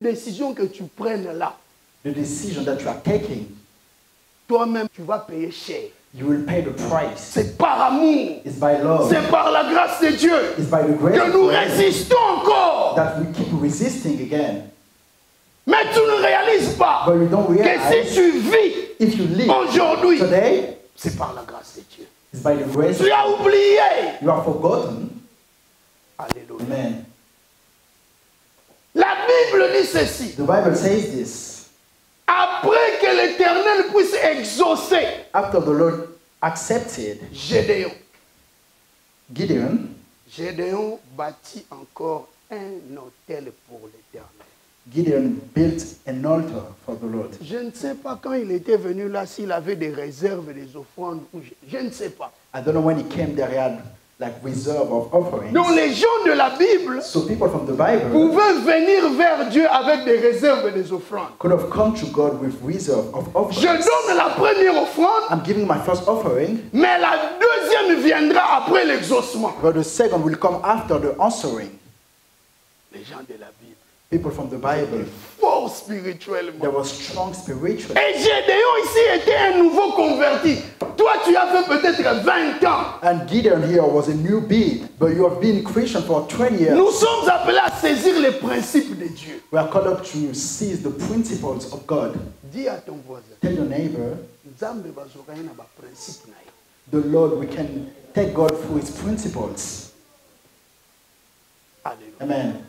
décision que tu prennes là, the decision that you are taking, toi-même, tu vas payer cher. you will pay the price. C'est par amour, It's by love. c'est par la grâce de Dieu It's by the grace que nous résistons encore. that we keep resisting again. Mais tu ne réalises pas But we don't que si realize tu vis if you live aujourd'hui, today, c'est par la grâce de Dieu. it's by the grace Tu as oublié. You are forgotten. Alléluia. Amen. La Bible dit ceci. The Bible says this. Après que l'Éternel puisse exaucer After the Lord accepted Gédéon, Gideon, Gédéon bâtit encore un hôtel pour l'Éternel. Gideon built an altar for the Lord. Je ne sais pas quand il était venu là s'il avait des réserves, des offrandes. ou je, je ne sais pas. I don't know when he came there, he had like reserve of offerings. Donc les gens de la Bible So people from the Bible pouvaient venir vers Dieu avec des réserves des offrandes. could have come to God with reserve of Je offerings. donne la première offrande, I'm giving my first offering, mais la deuxième viendra après l'exaucement. but the second will come after the answering. Les gens de la Bible, People from the Bible, forts they were strong spiritually. Et Gédéon ici était un nouveau converti. Toi, tu as fait peut-être 20 ans. And Gideon here was a new being, but you have been Christian for 20 years. Nous sommes appelés à saisir les principes de Dieu. We are called up to seize the principles of God. Dis à ton voisin, Tell your neighbor, Nzambe bazokaki na baprincipe na ye. the Lord, we can take God through his principles. Alléluia. Amen.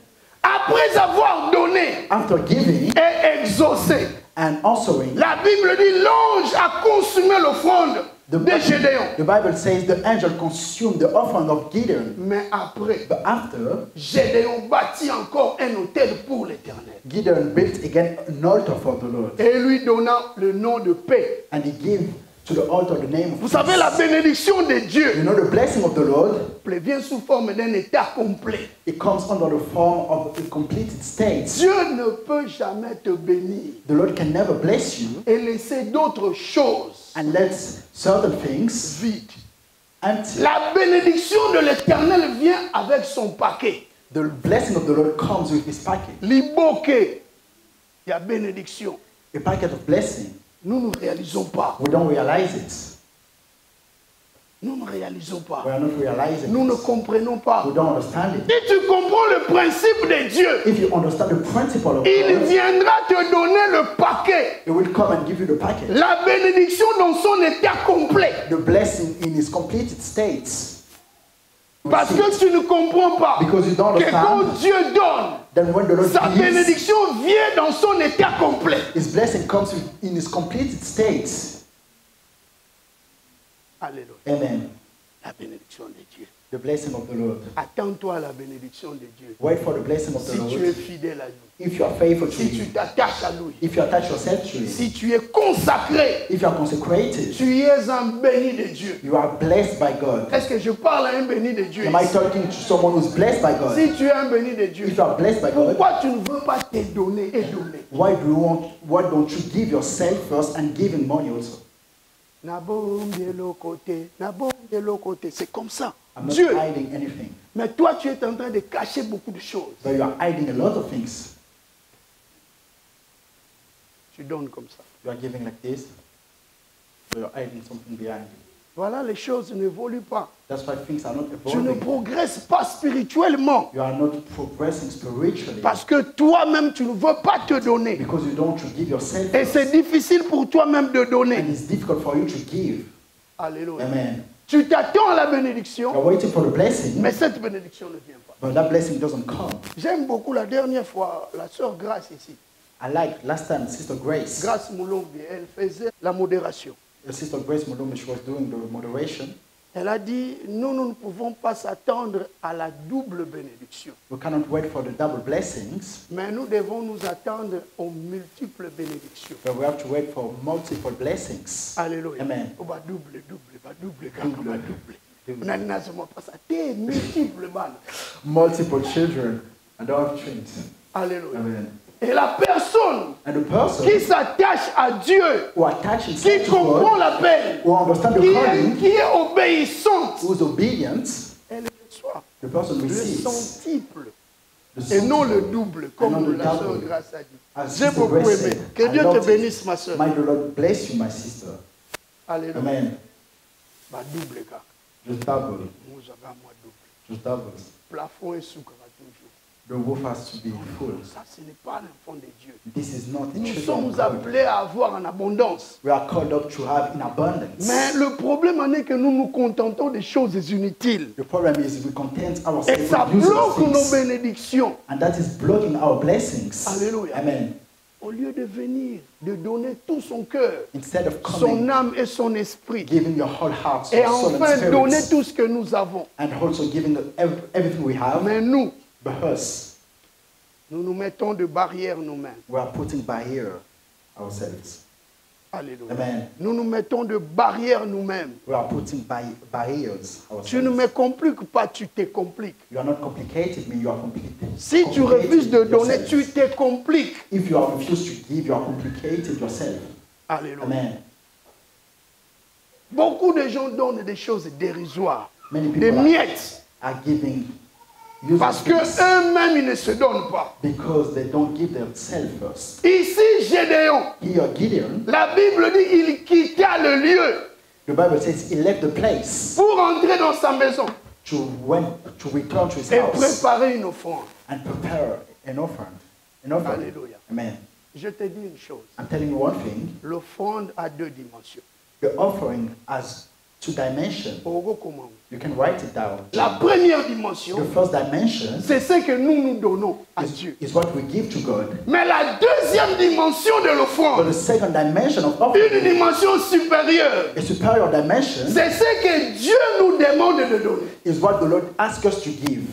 Après avoir donné After giving et exaucé, and answering, la Bible dit l'ange a consumé l'offrande the, de Gédéon. the Bible says the angel consumed the offering of Gideon. Mais après, But after, Gédéon bâtit encore un hôtel pour l'éternel. Gideon built again an altar for the Lord. Et lui donna le nom de paix. And he gave to the altar the name of Vous savez, la bénédiction de You Dieu know the blessing of the Lord? vient sous forme d'un état complet. It comes under the form of a completed state. Dieu ne peut jamais te bénir The Lord can never bless you et laisser d'autres choses and let certain things vides. empty. La bénédiction de l'éternel vient avec son paquet. The blessing of the Lord comes with his packet. L'iboke, il y a bénédiction. A packet of blessing. Nous ne réalisons pas. We don't realize it. Nous ne réalisons pas. We are not realizing Nous ne comprenons pas. We don't understand it. Si tu comprends le principe de Dieu, If you understand the principle of il God, viendra te donner le paquet. it will come and give you the packet. La bénédiction dans son état complet. The blessing in its completed states. Parce que tu ne comprends pas que quand Dieu donne, sa bénédiction vient dans son état complet. His blessing comes in its completed states. Alléluia. Amen. La bénédiction de Dieu. The blessing of the Lord. Attends-toi à la bénédiction de Dieu. Wait for the blessing of the Si tu es Lord. fidèle à lui, If you are faithful to si tu Him, t'attaches à lui, if you attach yourself to Him, si tu es consacré, if you are consecrated, tu es un béni de Dieu. you are blessed by God. Est-ce que je parle à un béni de Dieu Am I talking to someone who's blessed by God? Si tu es un béni de Dieu, If you are blessed by God, pourquoi tu ne veux pas te donner et donner? why do you want? Why don't you give yourself first and giving money also? Nabombe l'autre côté, nabombe l'autre côté. C'est comme ça. I'm not Dieu. hiding anything, Mais toi, tu es en train de cacher beaucoup de choses. but you are hiding a lot of things. Tu donnes comme ça. You are giving like this, but you're hiding something behind you. Voilà, les choses n'évoluent pas. That's why things are not Tu ne evolving. progresses pas spirituellement. You are not progressing spiritually Parce que toi-même, tu ne veux pas te donner. because you don't to give yourself. Et c'est difficile pour toi-même de And donner. it's difficult for you to give. Alléluia. Amen. Tu t'attends à la bénédiction, You're waiting for the blessing, mais cette bénédiction ne vient pas. but that blessing doesn't come. J'aime beaucoup la dernière fois, la sœur Grâce ici. I like last time Sister Grace, Grâce Moulombi, elle faisait la modération. Sister Grace Mulumbi, she was doing the moderation. Elle a dit, nous, nous ne pouvons pas s'attendre à la double bénédiction. We cannot wait for the double blessings, Mais nous devons nous attendre aux multiples bénédictions. but we have to wait for multiple blessings. Alléluia. Amen. Oh, bah, double, double, bah, double, Double. bah, double. Double. Nani nasema pas ça. Multiple, children. Don't have twins. Alléluia. Amen. Et la personne And the person qui s'attache à Dieu, qui comprend l'appel, qui est, qui est obéissante, who is obedient, elle reçoit le centuple Et non le double, comme the la double. sœur Grâce dit. As J'ai beaucoup aimé. Que Dieu te bénisse, ma soeur. May the Lord bless you, my sister. Alléluia. Amen. Bah, double, gars. Nous moi double. Just double. Plafond et toujours. The roof has to be full. Ça, ce n'est pas l'enfant de Dieu. This is not the Nous sommes appelés à avoir en abondance. We are called up to have in abundance. Mais le problème en est que nous nous contentons des choses inutiles. The problem is we content Et ourselves ça with useless bloque nos bénédictions. And that is blocking our blessings. Alléluia. Amen. Au lieu de venir, de donner tout son cœur, Instead of son coming, âme et son esprit, giving your whole heart, et enfin donner tout ce que nous avons. and also giving ev- everything we have, Mais nous, but us, nous nous mettons de barrières nous-mêmes. we are putting barrier ourselves. Alléluia. Amen. Nous nous mettons de barrières nous-mêmes. We are putting bar- barriers Tu ne ourselves. me compliques pas, tu te compliques. You are not complicated, me, you are complicated. Si tu refuses de donner, yourself. tu te compliques. If you are refused to give, you are complicated yourself. Alléluia. Amen. Beaucoup de gens donnent des choses dérisoires, Many des miettes, are giving parce que things eux-mêmes ils ne se donnent pas. because they don't give themselves first. Ici, Gédéon, Here, Gideon, la Bible dit il quitta le lieu the Bible says he left the place pour entrer dans sa maison to went to return to his et house préparer une offrande. and prepare an offering. An offering. Alléluia. Amen. Je te dis une chose, I'm telling you one thing. l'offrande a deux dimensions. The offering has two dimensions. You can write it down. La première The dimension, first dimension c'est ce que nous nous donnons à is, Dieu. is what we give to God. Mais la deuxième dimension de But l'offrande, the second dimension of une dimension supérieure, a superior dimension, c'est ce que Dieu nous demande de donner. is what the Lord asks us to give.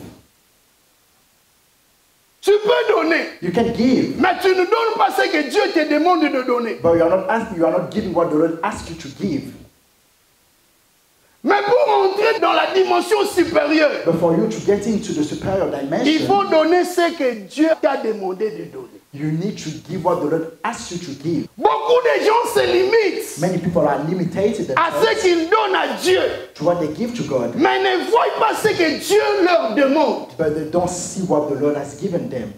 Tu peux donner, You can give, mais tu ne donnes pas ce que Dieu te demande de donner. but you are not asking, you are not giving what the Lord asks you to give. Mais pour entrer dans la dimension supérieure, But for you to get into the superior il dimension, faut donner ce que Dieu t'a demandé de donner. you need to give what the Lord asks you to give. Beaucoup de gens se limitent Many people are limited à ce qu'ils donnent à Dieu, to what they give to God, mais ne voient pas ce que Dieu leur demande. but they don't see what the Lord has given them.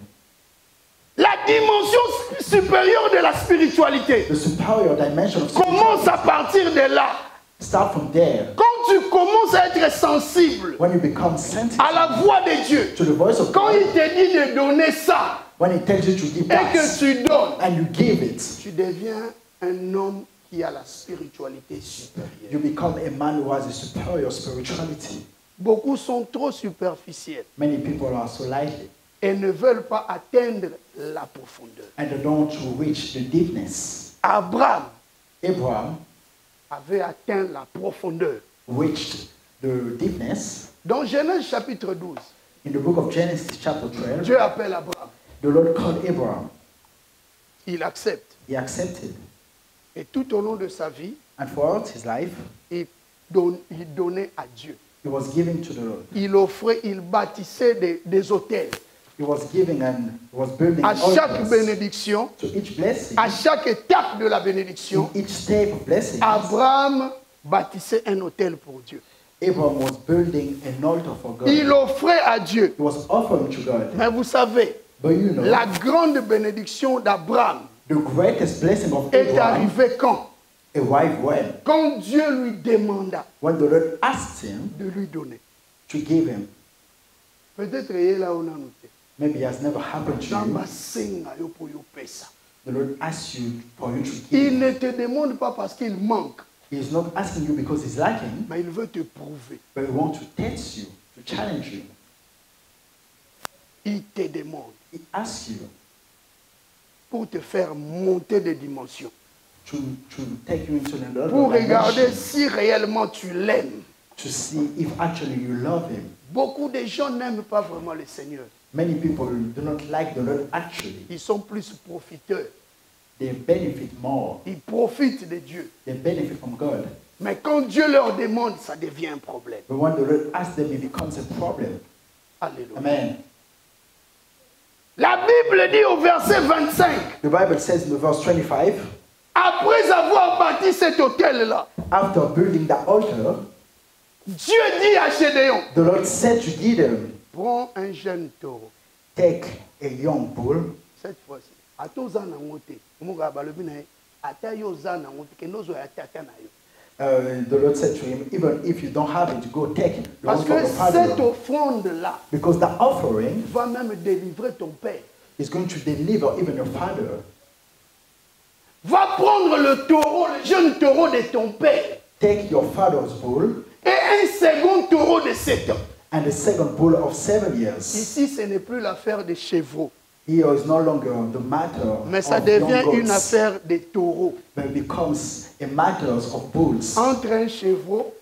La dimension supérieure de la spiritualité The superior dimension of commence à partir de là. Start from there. Quand tu commences à être sensible When you become sensitive à la voix de Dieu, to the voice of quand God, il te dit de donner ça when He tells you to give et that, que tu donnes, and you give it, tu deviens un homme qui a la spiritualité supérieure. you become a man who has a superior spirituality. Beaucoup sont trop superficiels Many people are so lightly et ne veulent pas atteindre la profondeur. and they don't want to reach the deepness. Abraham Abraham avait atteint la profondeur. reached the deepness Dans Genèse chapitre 12, in the book of Genesis, chapter 12. Dieu appelle Abraham. The Lord called Abraham. Il accepte. He accepted. Et tout au long de sa vie, And throughout his life, il, donne- il donnait à Dieu. he was giving to the Lord. Il offrait, il bâtissait des, des hôtels. He was giving and he was building À chaque bénédiction, to each blessing, à chaque étape de la bénédiction, in each step of blessing. Abraham bâtissait un hôtel pour Dieu. Abraham was building an altar for God. Il offrait à Dieu. He was offering to God. Mais vous savez, But you know, la grande bénédiction d'Abraham the greatest blessing of est arrivée quand? arrived when? Quand Dieu lui demanda When the Lord asked him de lui donner. to give him. Peut-être là où on a noté. Maybe it has never happened to you. The Lord asks you for you to Il ne te demande pas parce qu'il manque, He is not asking you because he's lacking, mais il veut te prouver. but he wants to test you, to challenge you. Il te demande He asks you pour te faire monter de dimensions. to, to take you into another Pour regarder si réellement tu l'aimes. to see if actually you love him. Beaucoup de gens n'aiment pas vraiment le Seigneur. Many people do not like the Lord actually. Ils sont plus profiteurs. They benefit more. Ils profitent de Dieu. They benefit from God. Mais quand Dieu leur demande, ça devient un problème. But when the Lord asks them, it becomes a problem. Alléluia. Amen. La Bible dit au verset 25, The Bible says in the verse 25, après avoir bâti cet hôtel-là, after building the altar, Dieu dit à Gédéon, the Lord said to Gideon, prends un jeune taureau, take a young bull. cette fois-ci. Ata oza nango te omokaa balobi na ata yo oza nango te kende ozwa ya tata na yo. Uh, the Lord said to him, even if you don't have it, go take the parce que cette offrande-là Because the offering va même délivrer ton père. is going to deliver even your father. va prendre le taureau le jeune taureau de ton père. Take your father's bull. Et un second taureau de 7 ans and the second bull of seven years. ici ce n'est plus l'affaire des chevaux Here is no longer the matter mais ça of devient young une goats, affaire des taureaux but it becomes a matter of bulls entre un chevreau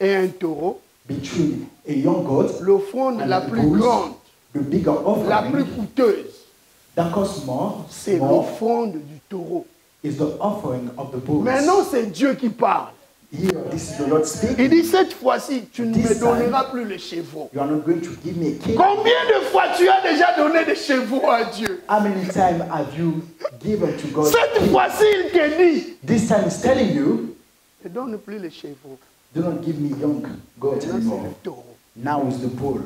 et un taureau between a young goat l'offrande and la plus bulls. grande The bigger la plus offering coûteuse that costs more, c'est l'offrande du taureau is the offering of the bulls. maintenant c'est Dieu qui parle Here, this is the Lord il speaking. dit cette fois-ci tu ne me time- donneras plus les chevaux You are not going to give me a king. combien de fois tu as déjà donné des chevaux à Dieu How many times have you given to God? cette fois-ci il te dit This time is telling you, ne donne plus les chevaux do not give me young goat anymore. Now is the bull.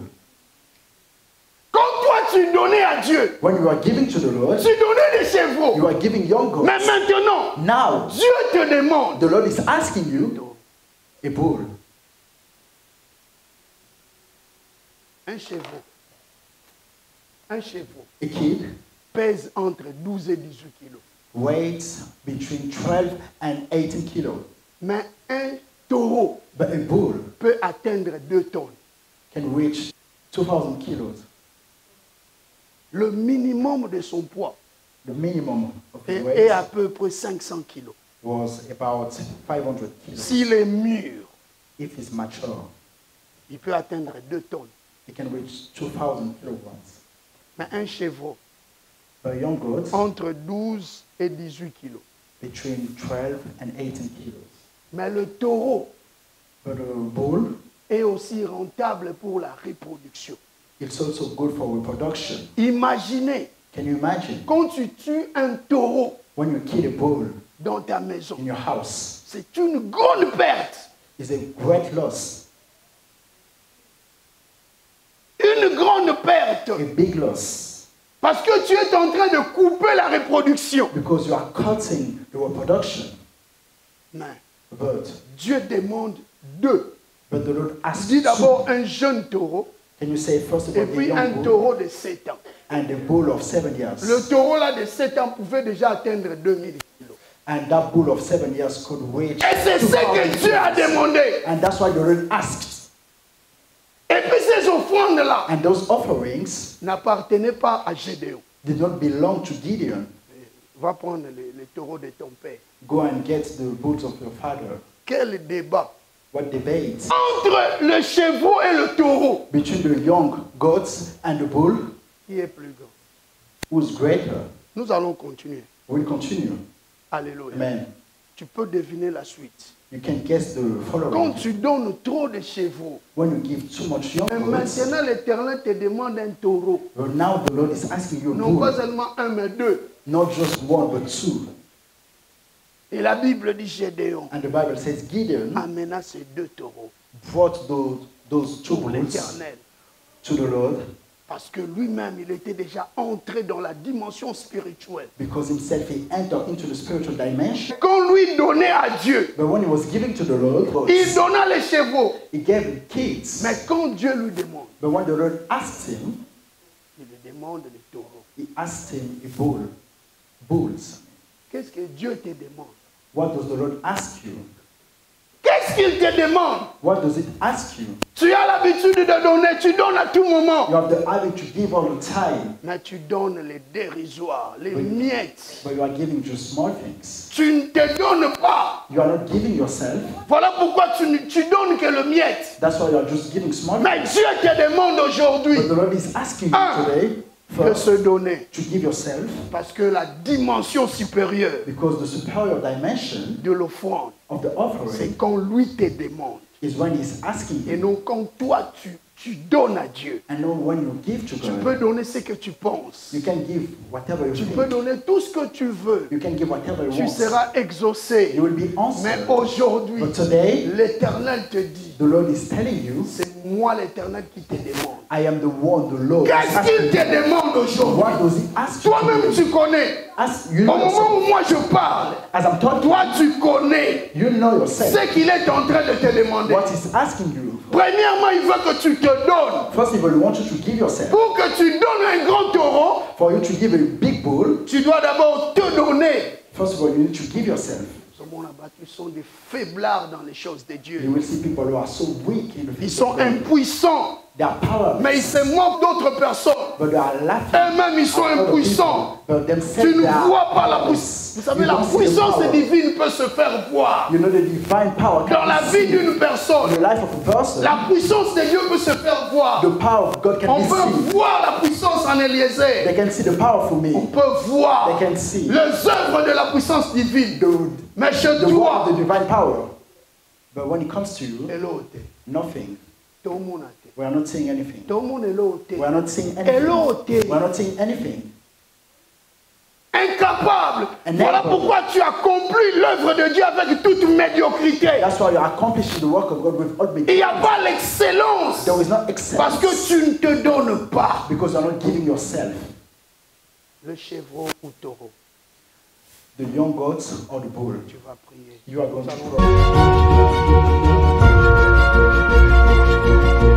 Tu donnais à Dieu, When you are giving to the Lord, tu donnais des chevaux. you are giving young Mais goats. maintenant, Now, Dieu te demande the Lord is asking you a bull. un chevaux. Un chevaux A kid pèse entre 12 et 18 kilos. weighs between 12 and 18 kilos. Mais un taureau But a bull peut atteindre 2 tonnes. can reach 2,000 kilos. Le minimum de son poids The minimum of est, his est weight à peu près 500 kilos. was about 500 kilos. S'il est mûr, If it's mature, il peut atteindre 2 tonnes. it can reach 2,000 kilograms. Mais un chevaux But young goats entre 12 et 18 kilos. between 12 and 18 kilos. Mais le taureau But a bull, est aussi rentable pour la reproduction. It's also good for reproduction. Imaginez, Can you imagine? quand tu tues un taureau when you kill a bull dans ta maison, in your house? c'est une grande perte. It's a great loss, Une grande perte. a big loss, Parce que tu es en train de couper la reproduction. because you are cutting the reproduction. Mais But, Dieu demande deux. but the Lord asks Dis d'abord un jeune taureau can you say first of et all a puis un bull taureau de 7 ans. and a bull of seven years? Le taureau là de 7 ans pouvait déjà atteindre 2000 kilos. And that bull of seven years could reach. Et c'est ce 2,000 que Dieu a demandé. And that's why the Lord asked. Et puis ces offrandes-là And those offerings n'appartenaient pas à Gédéon. did not belong to Gideon. Va prendre les, les taureaux de ton père. Go and get the bulls of your father. Quel débat What debate entre le chevaux et le taureau. between the young goats and the bull? Qui est plus grand? Who's greater? Nous allons continuer. We'll continue. Alléluia. Amen. Tu peux deviner la suite. You can guess the Quand following. tu donnes trop de chevaux, When you give too much young mais goats, maintenant l'Éternel te demande un taureau. well, now the Lord is asking you a Non pas bull, seulement un, mais deux. not just one but two. Et la Bible dit Gédéon And the Bible says Gideon amena ces deux taureaux brought those, those two bulls to the Lord Parce que lui-même, il était déjà entré dans la dimension spirituelle. because himself he entered into the spiritual dimension. Quand lui donnait à Dieu, But when he was giving to the Lord, il donna les chevaux. he gave kids. Mais quand Dieu lui demande, But when the Lord asked him, il lui demande les taureaux. he asked him a bull, bulls. Qu'est-ce que Dieu te demande? What does the Lord ask you? Qu'est-ce qu'il te demande? What does it ask you? Tu as l'habitude de donner, tu donnes à tout You moment. have the habit to give all the time, Mais tu donnes les dérisoires, les miettes. but you are giving just small things. Tu ne te donnes pas. You are not giving yourself. Voilà pourquoi tu, ne- tu donnes que le miette. That's why you are just giving small Mais things. Dieu te demande aujourd'hui But the Lord is asking you today de se donner. to give yourself Parce que la dimension supérieure because the superior dimension de l'offrande, c'est quand lui te demande. is when He's asking Et non quand toi tu, tu donnes à Dieu. And when you give to Tu God, peux donner ce que tu penses. you can give whatever you Tu think. peux donner tout ce que tu veux. You can give whatever you Tu want. seras exaucé. You will be Mais answered. aujourd'hui, But today, l'Éternel te dit, the Lord is telling you, c'est moi l'Éternel qui te demande. I am the one, the Lord. is Qu'est-ce qu'il te demande aujourd'hui? Toi-même, tu connais. As you Au know moment yourself, où moi je parle, as I'm talking, toi tu connais you know yourself. ce qu'il est en train de te demander. What he's asking you. Premièrement, il veut que tu te donnes. First of all, he wants you to give yourself. Pour que tu donnes un grand taureau, For you to give a big bull, tu dois d'abord te donner. first of all, you need to give yourself. Abattu sont des faiblards dans les choses de You Dieu. will see people who are so weak in the Ils sont impuissants, They are powerless, mais ils se moquent d'autres personnes. but they are laughing. Eux-mêmes, ils sont impuissants. Tu ne vois pas la puissance. Vous savez, You la puissance divine peut se faire voir You know the divine power can dans la vie d'une in personne. the life of a person. La puissance de Dieu peut se faire voir. The power of God can On peut voir la puissance en They Eliezer. can see the powerful On me. peut voir les œuvres de la puissance divine. The, Mais chez the toi, of the divine power. But when it comes to you, elote. nothing. We are not saying anything. We are not saying anything. Elote. We are not saying anything. Incapable. Voilà pourquoi tu accomplis l'œuvre de Dieu avec toute médiocrité. That's why you are accomplishing the work of God with all Il n'y a pas l'excellence. There is not Parce que excellence tu ne te donnes pas. because you are not giving yourself. Le chevreau ou taureau, the young goats or the bull. You are going to pray.